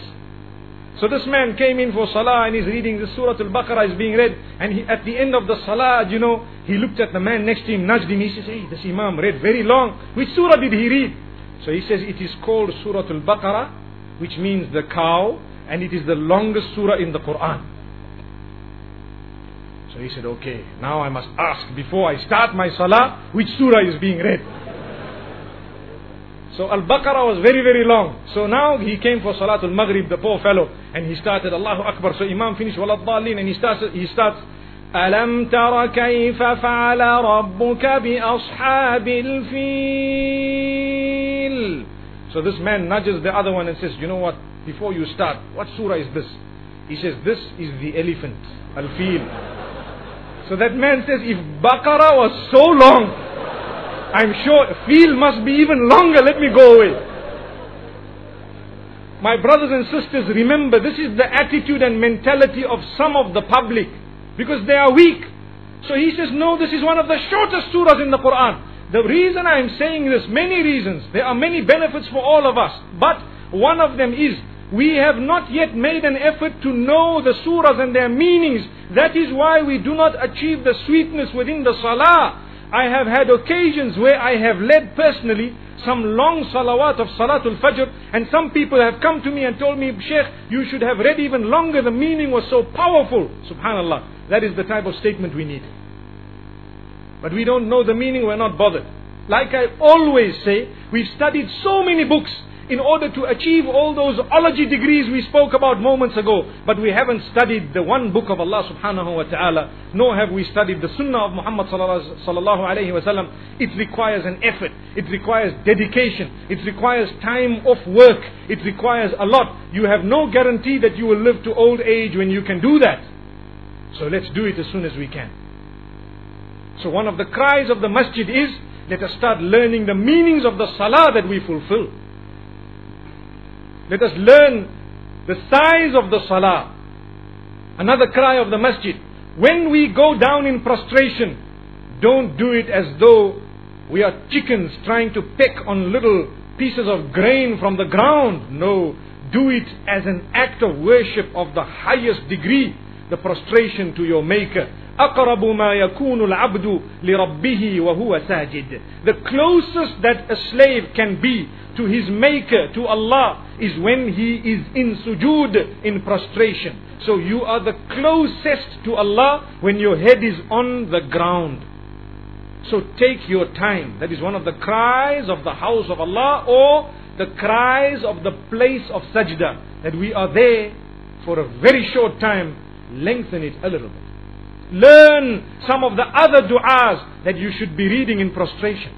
So this man came in for salah and he's reading the Surah Al-Baqarah is being read and he, at the end of the salah, you know, he looked at the man next to him, nudged him, he says, hey, this Imam read very long. Which surah did he read? So he says it is called Surah Al-Baqarah which means the cow, and it is the longest surah in the Quran. So he said, okay, now I must ask before I start my salah, which surah is being read. So Al-Baqarah was very, very long. So now he came for Salatul Maghrib, the poor fellow, and he started Allahu Akbar. So Imam finished Waladhalin and he starts, he starts, ألم تر كيف فعل ربك بأصحاب الفيل so this man nudges the other one and says, you know what, before you start, what surah is this? He says, this is the elephant, al-fil. So that man says, if Baqarah was so long, I'm sure feel must be even longer. Let me go away. My brothers and sisters, remember this is the attitude and mentality of some of the public because they are weak. So he says, no, this is one of the shortest surahs in the Quran. The reason I am saying this, many reasons. There are many benefits for all of us. But one of them is we have not yet made an effort to know the surahs and their meanings. That is why we do not achieve the sweetness within the salah. I have had occasions where I have led personally some long salawat of Salatul Fajr and some people have come to me and told me, Sheikh, you should have read even longer, the meaning was so powerful. Subhanallah. That is the type of statement we need. But we don't know the meaning, we're not bothered. Like I always say, we've studied so many books in order to achieve all those ology degrees we spoke about moments ago. But we haven't studied the one book of Allah subhanahu wa ta'ala, nor have we studied the sunnah of Muhammad sallallahu alayhi wa sallam. It requires an effort. It requires dedication. It requires time off work. It requires a lot. You have no guarantee that you will live to old age when you can do that. So let's do it as soon as we can. So one of the cries of the masjid is, let us start learning the meanings of the salah that we fulfill. Let us learn the size of the salah. Another cry of the masjid. When we go down in prostration, don't do it as though we are chickens trying to peck on little pieces of grain from the ground. No, do it as an act of worship of the highest degree, the prostration to your Maker. أقرب ما يكون العبد لربه وهو ساجد The closest that a slave can be to his maker, to Allah, is when he is in sujood, in prostration. So you are the closest to Allah when your head is on the ground. So take your time. That is one of the cries of the house of Allah or the cries of the place of sajda. That we are there for a very short time. Lengthen it a little bit. Learn some of the other du'as that you should be reading in prostration.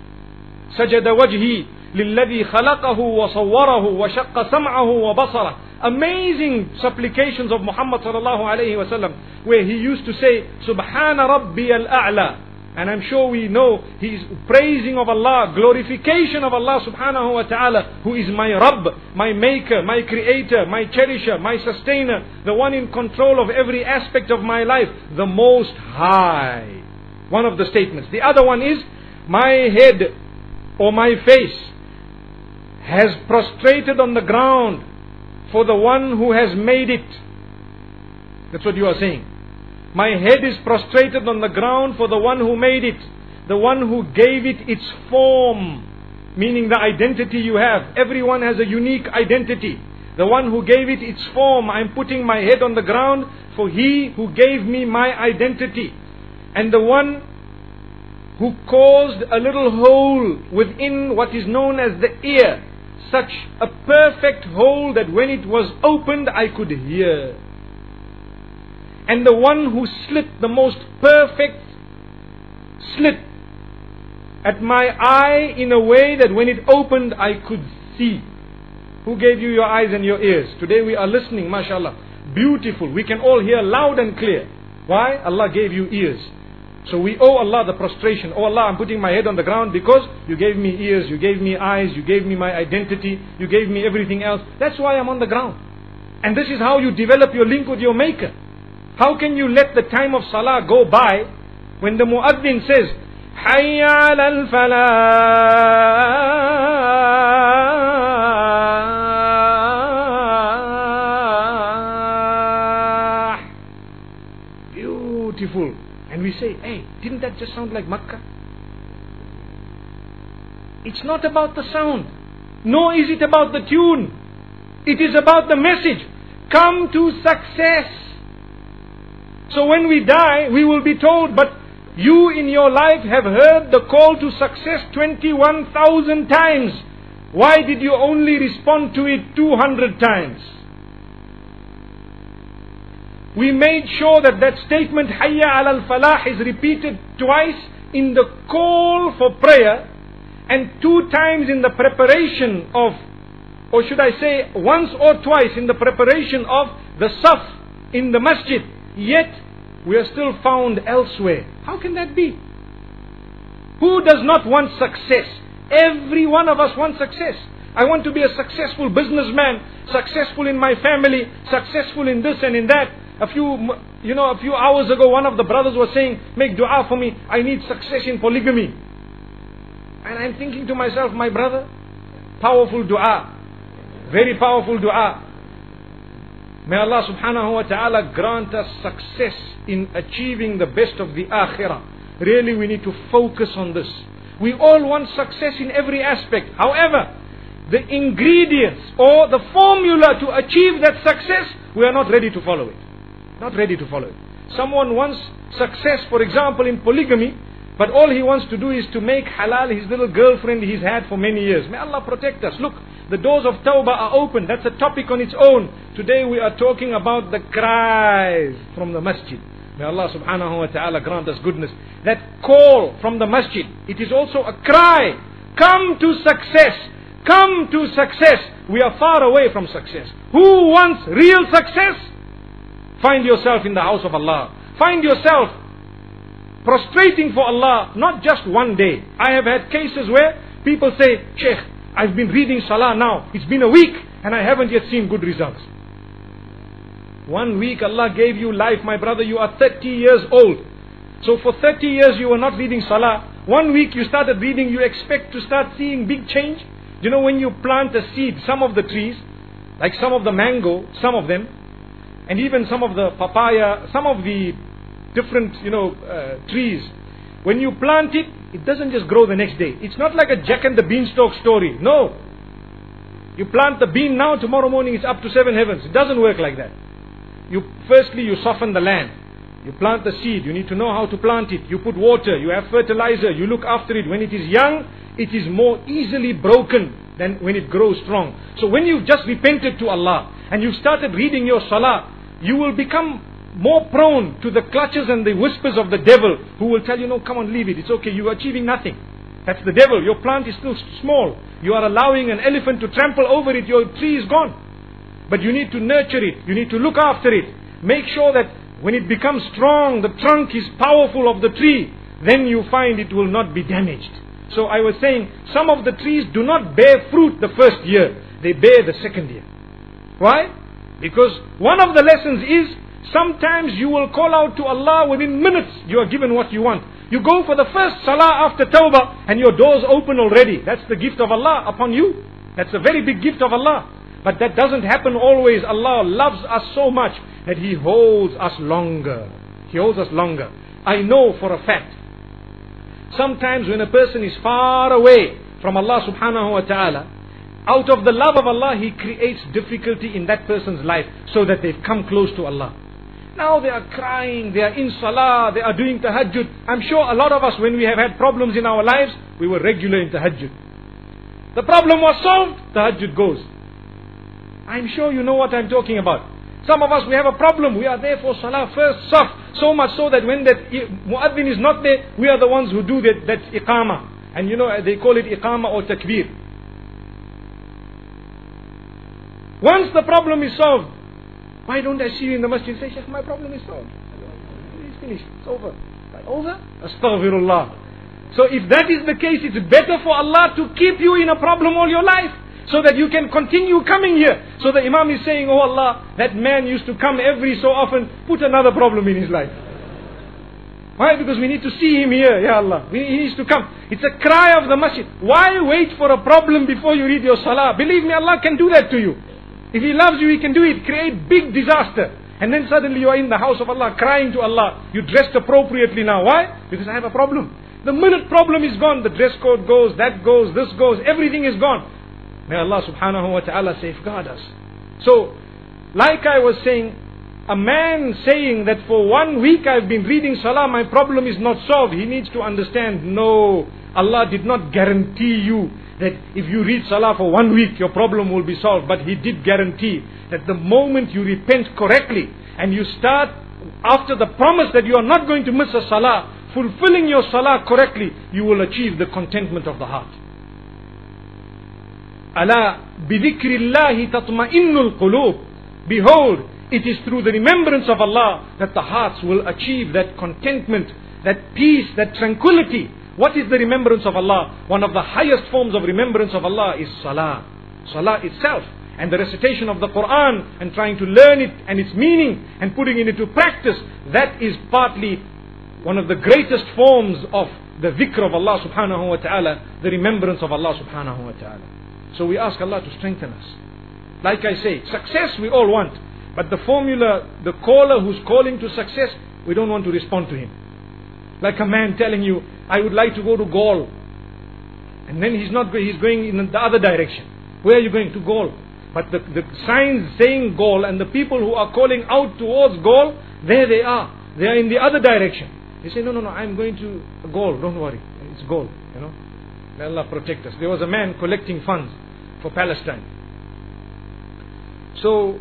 سجد وجهي للذي خلقه وصوره وشق سمعه وبصره amazing supplications of Muhammad sallallahu alayhi wasallam where he used to say Subhana Rabbi al-A'la and I'm sure we know he's praising of Allah, glorification of Allah subhanahu wa ta'ala, who is my Rabb, my maker, my creator, my cherisher, my sustainer, the one in control of every aspect of my life, the most high. One of the statements. The other one is, my head or my face has prostrated on the ground for the one who has made it. That's what you are saying. My head is prostrated on the ground for the one who made it, the one who gave it its form, meaning the identity you have. Everyone has a unique identity. The one who gave it its form, I'm putting my head on the ground for he who gave me my identity. And the one who caused a little hole within what is known as the ear such a perfect hole that when it was opened I could hear. And the one who slit the most perfect slit at my eye in a way that when it opened I could see. Who gave you your eyes and your ears? Today we are listening, mashallah. Beautiful. We can all hear loud and clear. Why? Allah gave you ears. So we owe Allah the prostration. Oh Allah, I'm putting my head on the ground because you gave me ears, you gave me eyes, you gave me my identity, you gave me everything else. That's why I'm on the ground. And this is how you develop your link with your Maker. How can you let the time of salah go by when the muaddin says, Hayya al falah. Beautiful. And we say, hey, didn't that just sound like Makkah? It's not about the sound, nor is it about the tune. It is about the message. Come to success. So when we die, we will be told, but you in your life have heard the call to success 21,000 times. Why did you only respond to it 200 times? We made sure that that statement, Hayya al falah, is repeated twice in the call for prayer and two times in the preparation of, or should I say, once or twice in the preparation of the saf in the masjid. Yet, we are still found elsewhere. How can that be? Who does not want success? Every one of us wants success. I want to be a successful businessman, successful in my family, successful in this and in that. A few, you know, a few hours ago, one of the brothers was saying, make dua for me. I need success in polygamy. And I'm thinking to myself, my brother, powerful dua. Very powerful dua. May Allah subhanahu wa ta'ala grant us success in achieving the best of the akhirah. Really, we need to focus on this. We all want success in every aspect. However, the ingredients or the formula to achieve that success, we are not ready to follow it. Not ready to follow it. Someone wants success, for example, in polygamy, but all he wants to do is to make halal his little girlfriend he's had for many years. May Allah protect us. Look, the doors of tawbah are open. That's a topic on its own. Today we are talking about the cries from the masjid. May Allah subhanahu wa ta'ala grant us goodness. That call from the masjid, it is also a cry. Come to success. Come to success. We are far away from success. Who wants real success? Find yourself in the house of Allah. Find yourself prostrating for Allah, not just one day. I have had cases where people say, Sheikh, I've been reading Salah now. It's been a week and I haven't yet seen good results. One week Allah gave you life, my brother, you are 30 years old. So for 30 years you were not reading Salah. One week you started reading, you expect to start seeing big change. You know when you plant a seed, some of the trees, like some of the mango, some of them, and even some of the papaya, some of the different, you know, uh, trees, when you plant it, it doesn't just grow the next day. It's not like a Jack and the Beanstalk story. No. You plant the bean now, tomorrow morning it's up to seven heavens. It doesn't work like that. You firstly you soften the land. You plant the seed. You need to know how to plant it. You put water. You have fertilizer. You look after it. When it is young, it is more easily broken than when it grows strong. So when you've just repented to Allah and you've started reading your salah, you will become more prone to the clutches and the whispers of the devil who will tell you, no, come on, leave it. It's okay. You're achieving nothing. That's the devil. Your plant is still small. You are allowing an elephant to trample over it. Your tree is gone. But you need to nurture it. You need to look after it. Make sure that when it becomes strong, the trunk is powerful of the tree, then you find it will not be damaged. So I was saying, some of the trees do not bear fruit the first year. They bear the second year. Why? Because one of the lessons is, sometimes you will call out to Allah within minutes, you are given what you want. You go for the first salah after tawbah, and your doors open already. That's the gift of Allah upon you. That's a very big gift of Allah. But that doesn't happen always. Allah loves us so much that He holds us longer. He holds us longer. I know for a fact. Sometimes when a person is far away from Allah subhanahu wa ta'ala, out of the love of Allah, He creates difficulty in that person's life so that they've come close to Allah. Now they are crying, they are in salah, they are doing tahajjud. I'm sure a lot of us, when we have had problems in our lives, we were regular in tahajjud. The problem was solved, tahajjud goes. I'm sure you know what I'm talking about. Some of us, we have a problem. We are there for salah first. So much so that when that muaddin is not there, we are the ones who do that, that iqama. And you know, uh, they call it iqama or takbir. Once the problem is solved, why don't I see you in the masjid? Say, Sheikh, my problem is solved. It's finished. It's over. Like, over? Astaghfirullah. So if that is the case, it's better for Allah to keep you in a problem all your life so that you can continue coming here. So the Imam is saying, Oh Allah, that man used to come every so often, put another problem in his life. Why? Because we need to see him here, Ya Allah. he needs to come. It's a cry of the masjid. Why wait for a problem before you read your salah? Believe me, Allah can do that to you. If He loves you, He can do it. Create big disaster. And then suddenly you are in the house of Allah crying to Allah. You dressed appropriately now. Why? Because I have a problem. The minute problem is gone, the dress code goes, that goes, this goes, everything is gone. May Allah subhanahu wa ta'ala safeguard us. So, like I was saying, a man saying that for one week I've been reading Salah, my problem is not solved. He needs to understand, no, Allah did not guarantee you that if you read Salah for one week, your problem will be solved. But he did guarantee that the moment you repent correctly and you start after the promise that you are not going to miss a Salah, fulfilling your Salah correctly, you will achieve the contentment of the heart. Allah bidhikrillahi tatma'innul qulub. Behold, it is through the remembrance of Allah that the hearts will achieve that contentment, that peace, that tranquility. What is the remembrance of Allah? One of the highest forms of remembrance of Allah is Salah. Salah itself. And the recitation of the Quran and trying to learn it and its meaning and putting it into practice. That is partly one of the greatest forms of the dhikr of Allah subhanahu wa ta'ala, the remembrance of Allah subhanahu wa ta'ala. So we ask Allah to strengthen us. Like I say, success we all want. But the formula, the caller who's calling to success, we don't want to respond to him. Like a man telling you, I would like to go to Galle. And then he's not he's going in the other direction. Where are you going? To Galle. But the, the signs saying Galle and the people who are calling out towards Galle, there they are. They are in the other direction. They say, no, no, no, I'm going to Galle. Don't worry. It's Galle. You know. May Allah protect us. There was a man collecting funds for Palestine. So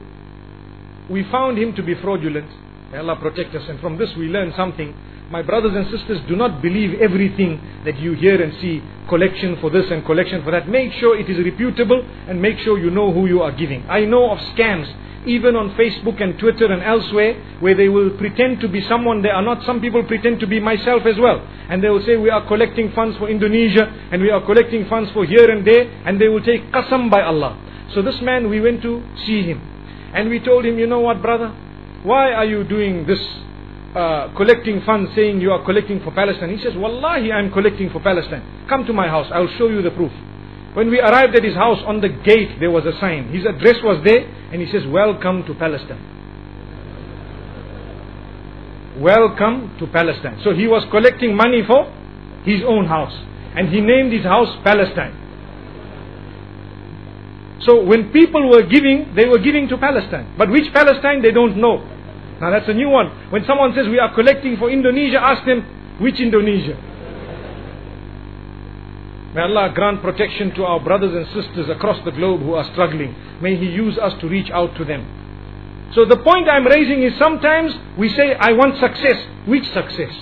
we found him to be fraudulent. May Allah protect us. And from this we learn something. My brothers and sisters, do not believe everything that you hear and see. Collection for this and collection for that. Make sure it is reputable and make sure you know who you are giving. I know of scams, even on Facebook and Twitter and elsewhere, where they will pretend to be someone they are not. Some people pretend to be myself as well. And they will say, we are collecting funds for Indonesia and we are collecting funds for here and there. And they will take qasam by Allah. So this man, we went to see him. And we told him, you know what, brother? Why are you doing this uh, collecting funds saying you are collecting for Palestine? He says, Wallahi, I'm collecting for Palestine. Come to my house, I'll show you the proof. When we arrived at his house, on the gate there was a sign. His address was there, and he says, Welcome to Palestine. Welcome to Palestine. So he was collecting money for his own house. And he named his house Palestine. So when people were giving, they were giving to Palestine. But which Palestine, they don't know. Now that's a new one. When someone says we are collecting for Indonesia, ask them, which Indonesia? May Allah grant protection to our brothers and sisters across the globe who are struggling. May He use us to reach out to them. So the point I'm raising is sometimes we say, I want success. Which success?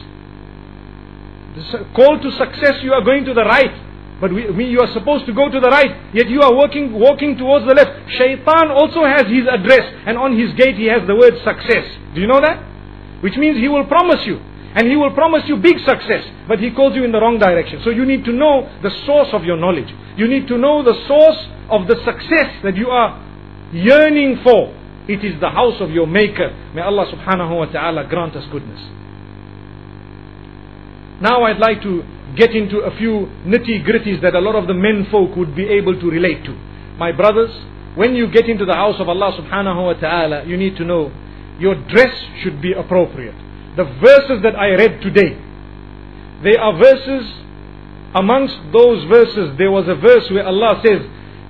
The call to success, you are going to the right. But we, we, you are supposed to go to the right, yet you are working, walking towards the left. Shaitan also has his address, and on his gate he has the word success. Do you know that? Which means he will promise you, and he will promise you big success, but he calls you in the wrong direction. So you need to know the source of your knowledge. You need to know the source of the success that you are yearning for. It is the house of your maker. May Allah subhanahu wa ta'ala grant us goodness. Now I'd like to get into a few nitty gritties that a lot of the men folk would be able to relate to. My brothers, when you get into the house of Allah subhanahu wa ta'ala, you need to know your dress should be appropriate. The verses that I read today, they are verses, amongst those verses, there was a verse where Allah says,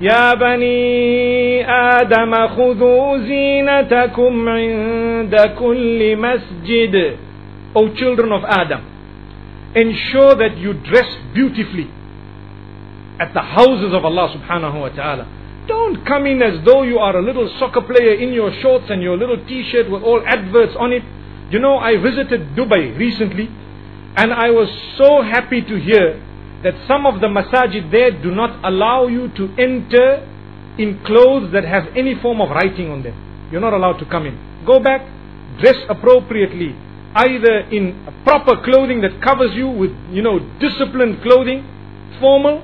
يا بني آدم خذوا زينتكم عند كل مسجد O children of Adam, ensure that you dress beautifully at the houses of Allah subhanahu wa ta'ala. Don't come in as though you are a little soccer player in your shorts and your little t-shirt with all adverts on it. You know, I visited Dubai recently and I was so happy to hear that some of the masajid there do not allow you to enter in clothes that have any form of writing on them. You're not allowed to come in. Go back, dress appropriately, either in proper clothing that covers you with, you know, disciplined clothing, formal,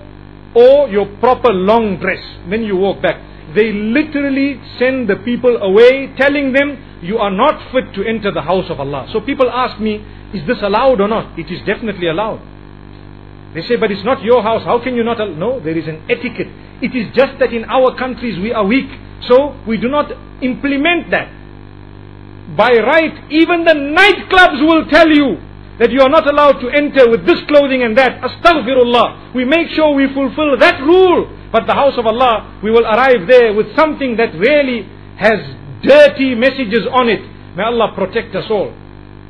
or your proper long dress. when you walk back. They literally send the people away telling them you are not fit to enter the house of Allah. So people ask me, is this allowed or not? It is definitely allowed. They say, but it's not your house. How can you not? No, there is an etiquette. It is just that in our countries we are weak. So we do not implement that by right, even the nightclubs will tell you that you are not allowed to enter with this clothing and that. Astaghfirullah. We make sure we fulfill that rule. But the house of Allah, we will arrive there with something that really has dirty messages on it. May Allah protect us all.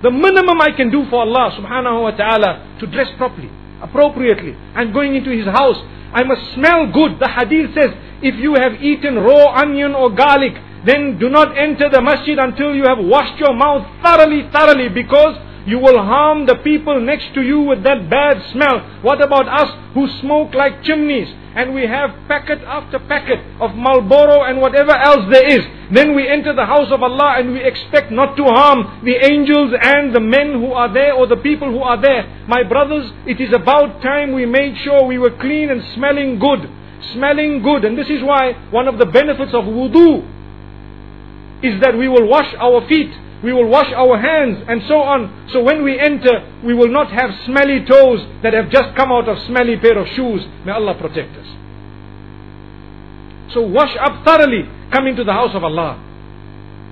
The minimum I can do for Allah subhanahu wa ta'ala to dress properly, appropriately. I'm going into His house. I must smell good. The hadith says, if you have eaten raw onion or garlic, then do not enter the masjid until you have washed your mouth thoroughly, thoroughly, because you will harm the people next to you with that bad smell. What about us who smoke like chimneys and we have packet after packet of Marlboro and whatever else there is. Then we enter the house of Allah and we expect not to harm the angels and the men who are there or the people who are there. My brothers, it is about time we made sure we were clean and smelling good. Smelling good. And this is why one of the benefits of wudu is that we will wash our feet we will wash our hands and so on. So when we enter, we will not have smelly toes that have just come out of smelly pair of shoes. May Allah protect us. So wash up thoroughly, come into the house of Allah.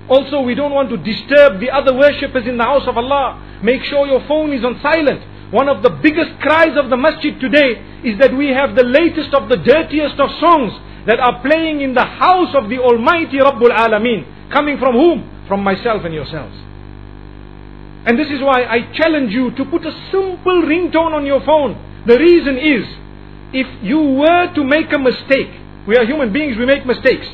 Also, we don't want to disturb the other worshippers in the house of Allah. Make sure your phone is on silent. One of the biggest cries of the masjid today is that we have the latest of the dirtiest of songs that are playing in the house of the Almighty Rabbul Alameen. Coming from whom? from myself and yourselves. And this is why I challenge you to put a simple ringtone on your phone. The reason is, if you were to make a mistake, we are human beings, we make mistakes.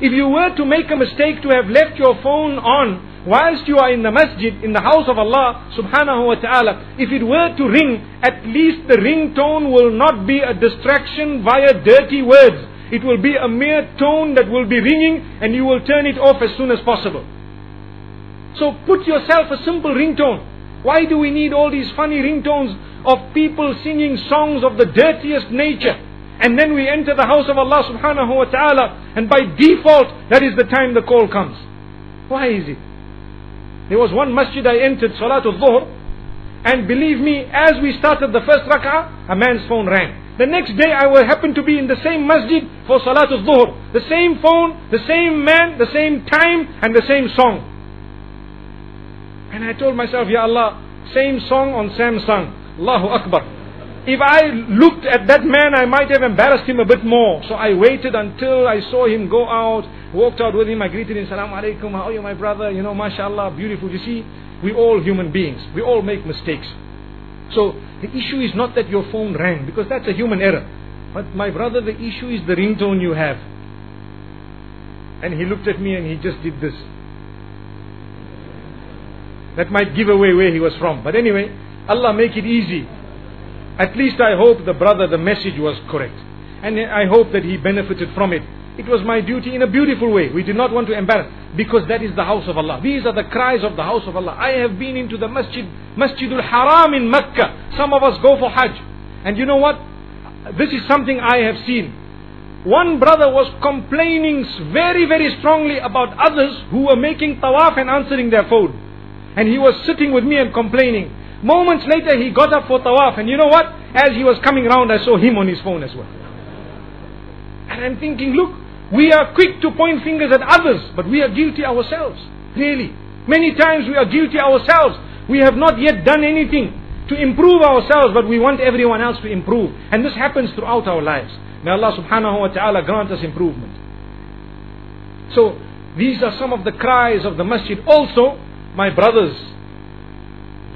If you were to make a mistake to have left your phone on whilst you are in the masjid, in the house of Allah subhanahu wa ta'ala, if it were to ring, at least the ringtone will not be a distraction via dirty words. It will be a mere tone that will be ringing and you will turn it off as soon as possible. So put yourself a simple ringtone. Why do we need all these funny ringtones of people singing songs of the dirtiest nature? And then we enter the house of Allah subhanahu wa ta'ala and by default that is the time the call comes. Why is it? There was one masjid I entered, Salatul Dhuhr, and believe me, as we started the first rak'ah, a man's phone rang. The next day I will happen to be in the same masjid for Salatul Dhuhr. The same phone, the same man, the same time, and the same song. And I told myself, Ya Allah, same song on Samsung. Allahu Akbar. If I looked at that man, I might have embarrassed him a bit more. So I waited until I saw him go out, walked out with him. I greeted him, Salaam alaikum, how are you, my brother? You know, mashallah, beautiful. You see, we all human beings. We all make mistakes. So the issue is not that your phone rang, because that's a human error. But my brother, the issue is the ringtone you have. And he looked at me and he just did this. That might give away where he was from. But anyway, Allah make it easy. At least I hope the brother, the message was correct. And I hope that he benefited from it. It was my duty in a beautiful way. We did not want to embarrass because that is the house of Allah. These are the cries of the house of Allah. I have been into the masjid, Masjidul Haram in Mecca. Some of us go for Hajj. And you know what? This is something I have seen. One brother was complaining very, very strongly about others who were making tawaf and answering their phone. And he was sitting with me and complaining. Moments later, he got up for tawaf. And you know what? As he was coming around, I saw him on his phone as well. And I'm thinking, look, we are quick to point fingers at others, but we are guilty ourselves. Really. Many times we are guilty ourselves. We have not yet done anything to improve ourselves, but we want everyone else to improve. And this happens throughout our lives. May Allah subhanahu wa ta'ala grant us improvement. So, these are some of the cries of the masjid. Also, my brothers,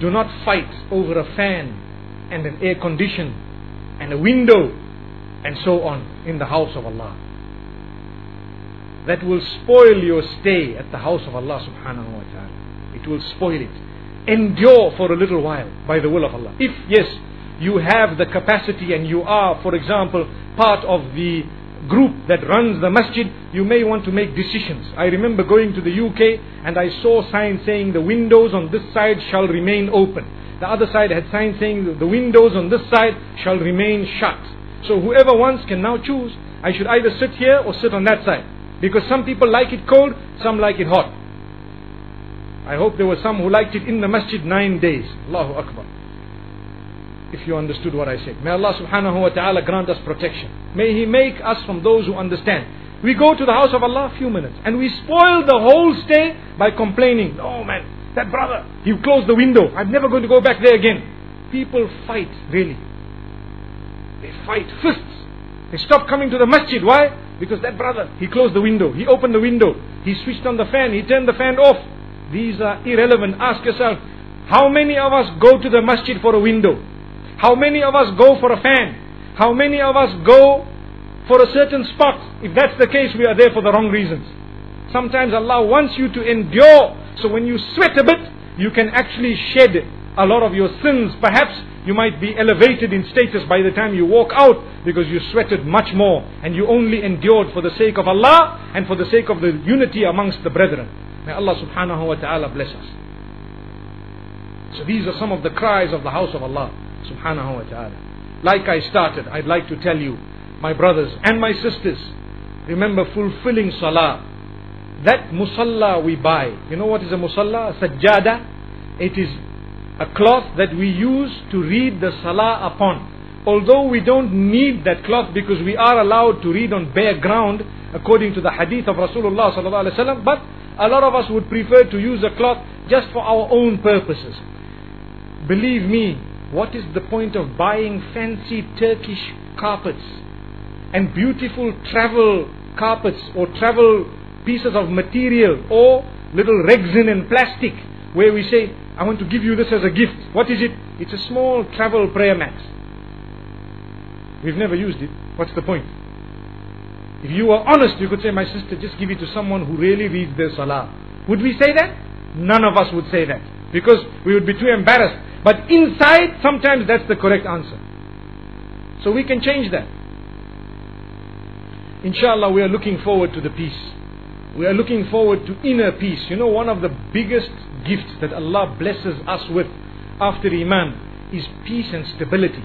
do not fight over a fan and an air condition and a window and so on in the house of Allah. That will spoil your stay at the house of Allah subhanahu wa ta'ala. It will spoil it. Endure for a little while by the will of Allah. If, yes, you have the capacity and you are, for example, part of the group that runs the masjid, you may want to make decisions. I remember going to the UK and I saw signs saying the windows on this side shall remain open. The other side had signs saying the windows on this side shall remain shut. So whoever wants can now choose. I should either sit here or sit on that side. Because some people like it cold, some like it hot. I hope there were some who liked it in the masjid nine days. Allahu Akbar if you understood what I said. May Allah subhanahu wa ta'ala grant us protection. May He make us from those who understand. We go to the house of Allah a few minutes and we spoil the whole stay by complaining. Oh man, that brother, he closed the window. I'm never going to go back there again. People fight, really. They fight fists. They stop coming to the masjid. Why? Because that brother, he closed the window. He opened the window. He switched on the fan. He turned the fan off. These are irrelevant. Ask yourself, how many of us go to the masjid for a window? How many of us go for a fan? How many of us go for a certain spot? If that's the case, we are there for the wrong reasons. Sometimes Allah wants you to endure. So when you sweat a bit, you can actually shed a lot of your sins. Perhaps you might be elevated in status by the time you walk out because you sweated much more and you only endured for the sake of Allah and for the sake of the unity amongst the brethren. May Allah subhanahu wa ta'ala bless us. So these are some of the cries of the house of Allah subhanahu wa ta'ala. Like I started, I'd like to tell you, my brothers and my sisters, remember fulfilling salah. That musalla we buy. You know what is a musalla? A sajjada. It is a cloth that we use to read the salah upon. Although we don't need that cloth because we are allowed to read on bare ground according to the hadith of Rasulullah sallallahu alaihi wasallam, but a lot of us would prefer to use a cloth just for our own purposes. Believe me, what is the point of buying fancy Turkish carpets and beautiful travel carpets or travel pieces of material or little resin and plastic where we say, I want to give you this as a gift. What is it? It's a small travel prayer mat. We've never used it. What's the point? If you were honest, you could say, My sister, just give it to someone who really reads their salah. Would we say that? None of us would say that. Because we would be too embarrassed. But inside, sometimes that's the correct answer. So we can change that. Inshallah, we are looking forward to the peace. We are looking forward to inner peace. You know, one of the biggest gifts that Allah blesses us with after Iman is peace and stability.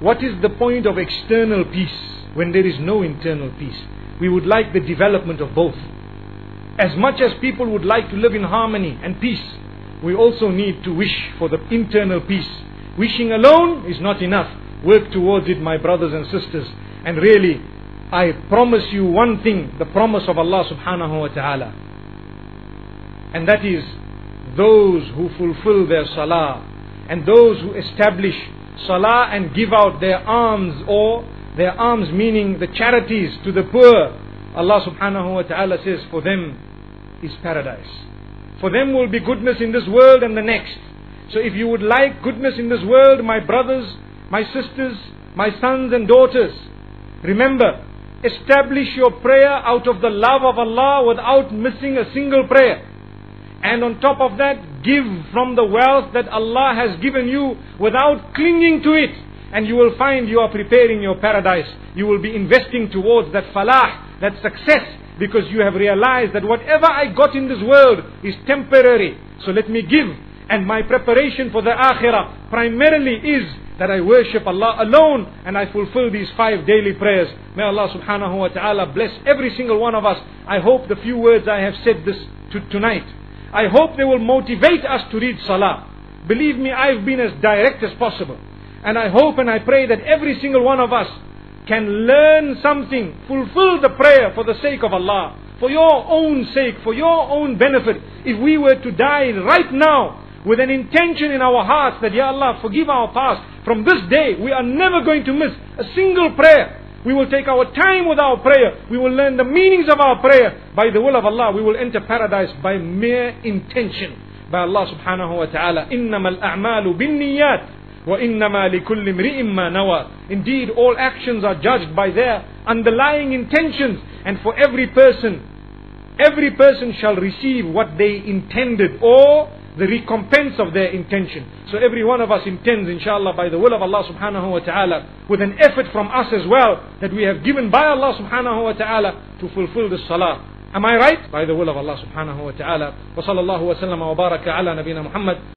What is the point of external peace when there is no internal peace? We would like the development of both. As much as people would like to live in harmony and peace, we also need to wish for the internal peace. Wishing alone is not enough. Work towards it, my brothers and sisters. And really, I promise you one thing, the promise of Allah subhanahu wa ta'ala. And that is those who fulfill their salah and those who establish salah and give out their alms or their alms meaning the charities to the poor. Allah subhanahu wa ta'ala says for them is paradise. For them will be goodness in this world and the next. So if you would like goodness in this world, my brothers, my sisters, my sons and daughters, remember, establish your prayer out of the love of Allah without missing a single prayer. And on top of that, give from the wealth that Allah has given you without clinging to it. And you will find you are preparing your paradise. You will be investing towards that falah, that success, because you have realized that whatever I got in this world is temporary. So let me give. And my preparation for the akhirah primarily is that I worship Allah alone and I fulfill these five daily prayers. May Allah subhanahu wa ta'ala bless every single one of us. I hope the few words I have said this to tonight I hope they will motivate us to read Salah. Believe me, I've been as direct as possible. And I hope and I pray that every single one of us can learn something, fulfill the prayer for the sake of Allah, for your own sake, for your own benefit. If we were to die right now with an intention in our hearts that, Ya Allah, forgive our past, from this day we are never going to miss a single prayer. We will take our time with our prayer. We will learn the meanings of our prayer. By the will of Allah, we will enter paradise by mere intention. By Allah subhanahu wa ta'ala. إِنَّمَا الْأَعْمَالُ بِالنِّيَّاتِ وَإِنَّمَا لِكُلِّ امْرِئٍ مَّا نَوَى Indeed, all actions are judged by their underlying intentions. And for every person, every person shall receive what they intended or the recompense of their intention. So every one of us intends, inshallah, by the will of Allah subhanahu wa ta'ala, with an effort from us as well, that we have given by Allah subhanahu wa ta'ala to fulfill the salah. Am I right? By the will of Allah subhanahu wa ta'ala. Wa sallallahu wa sallam wa baraka ala nabina Muhammad.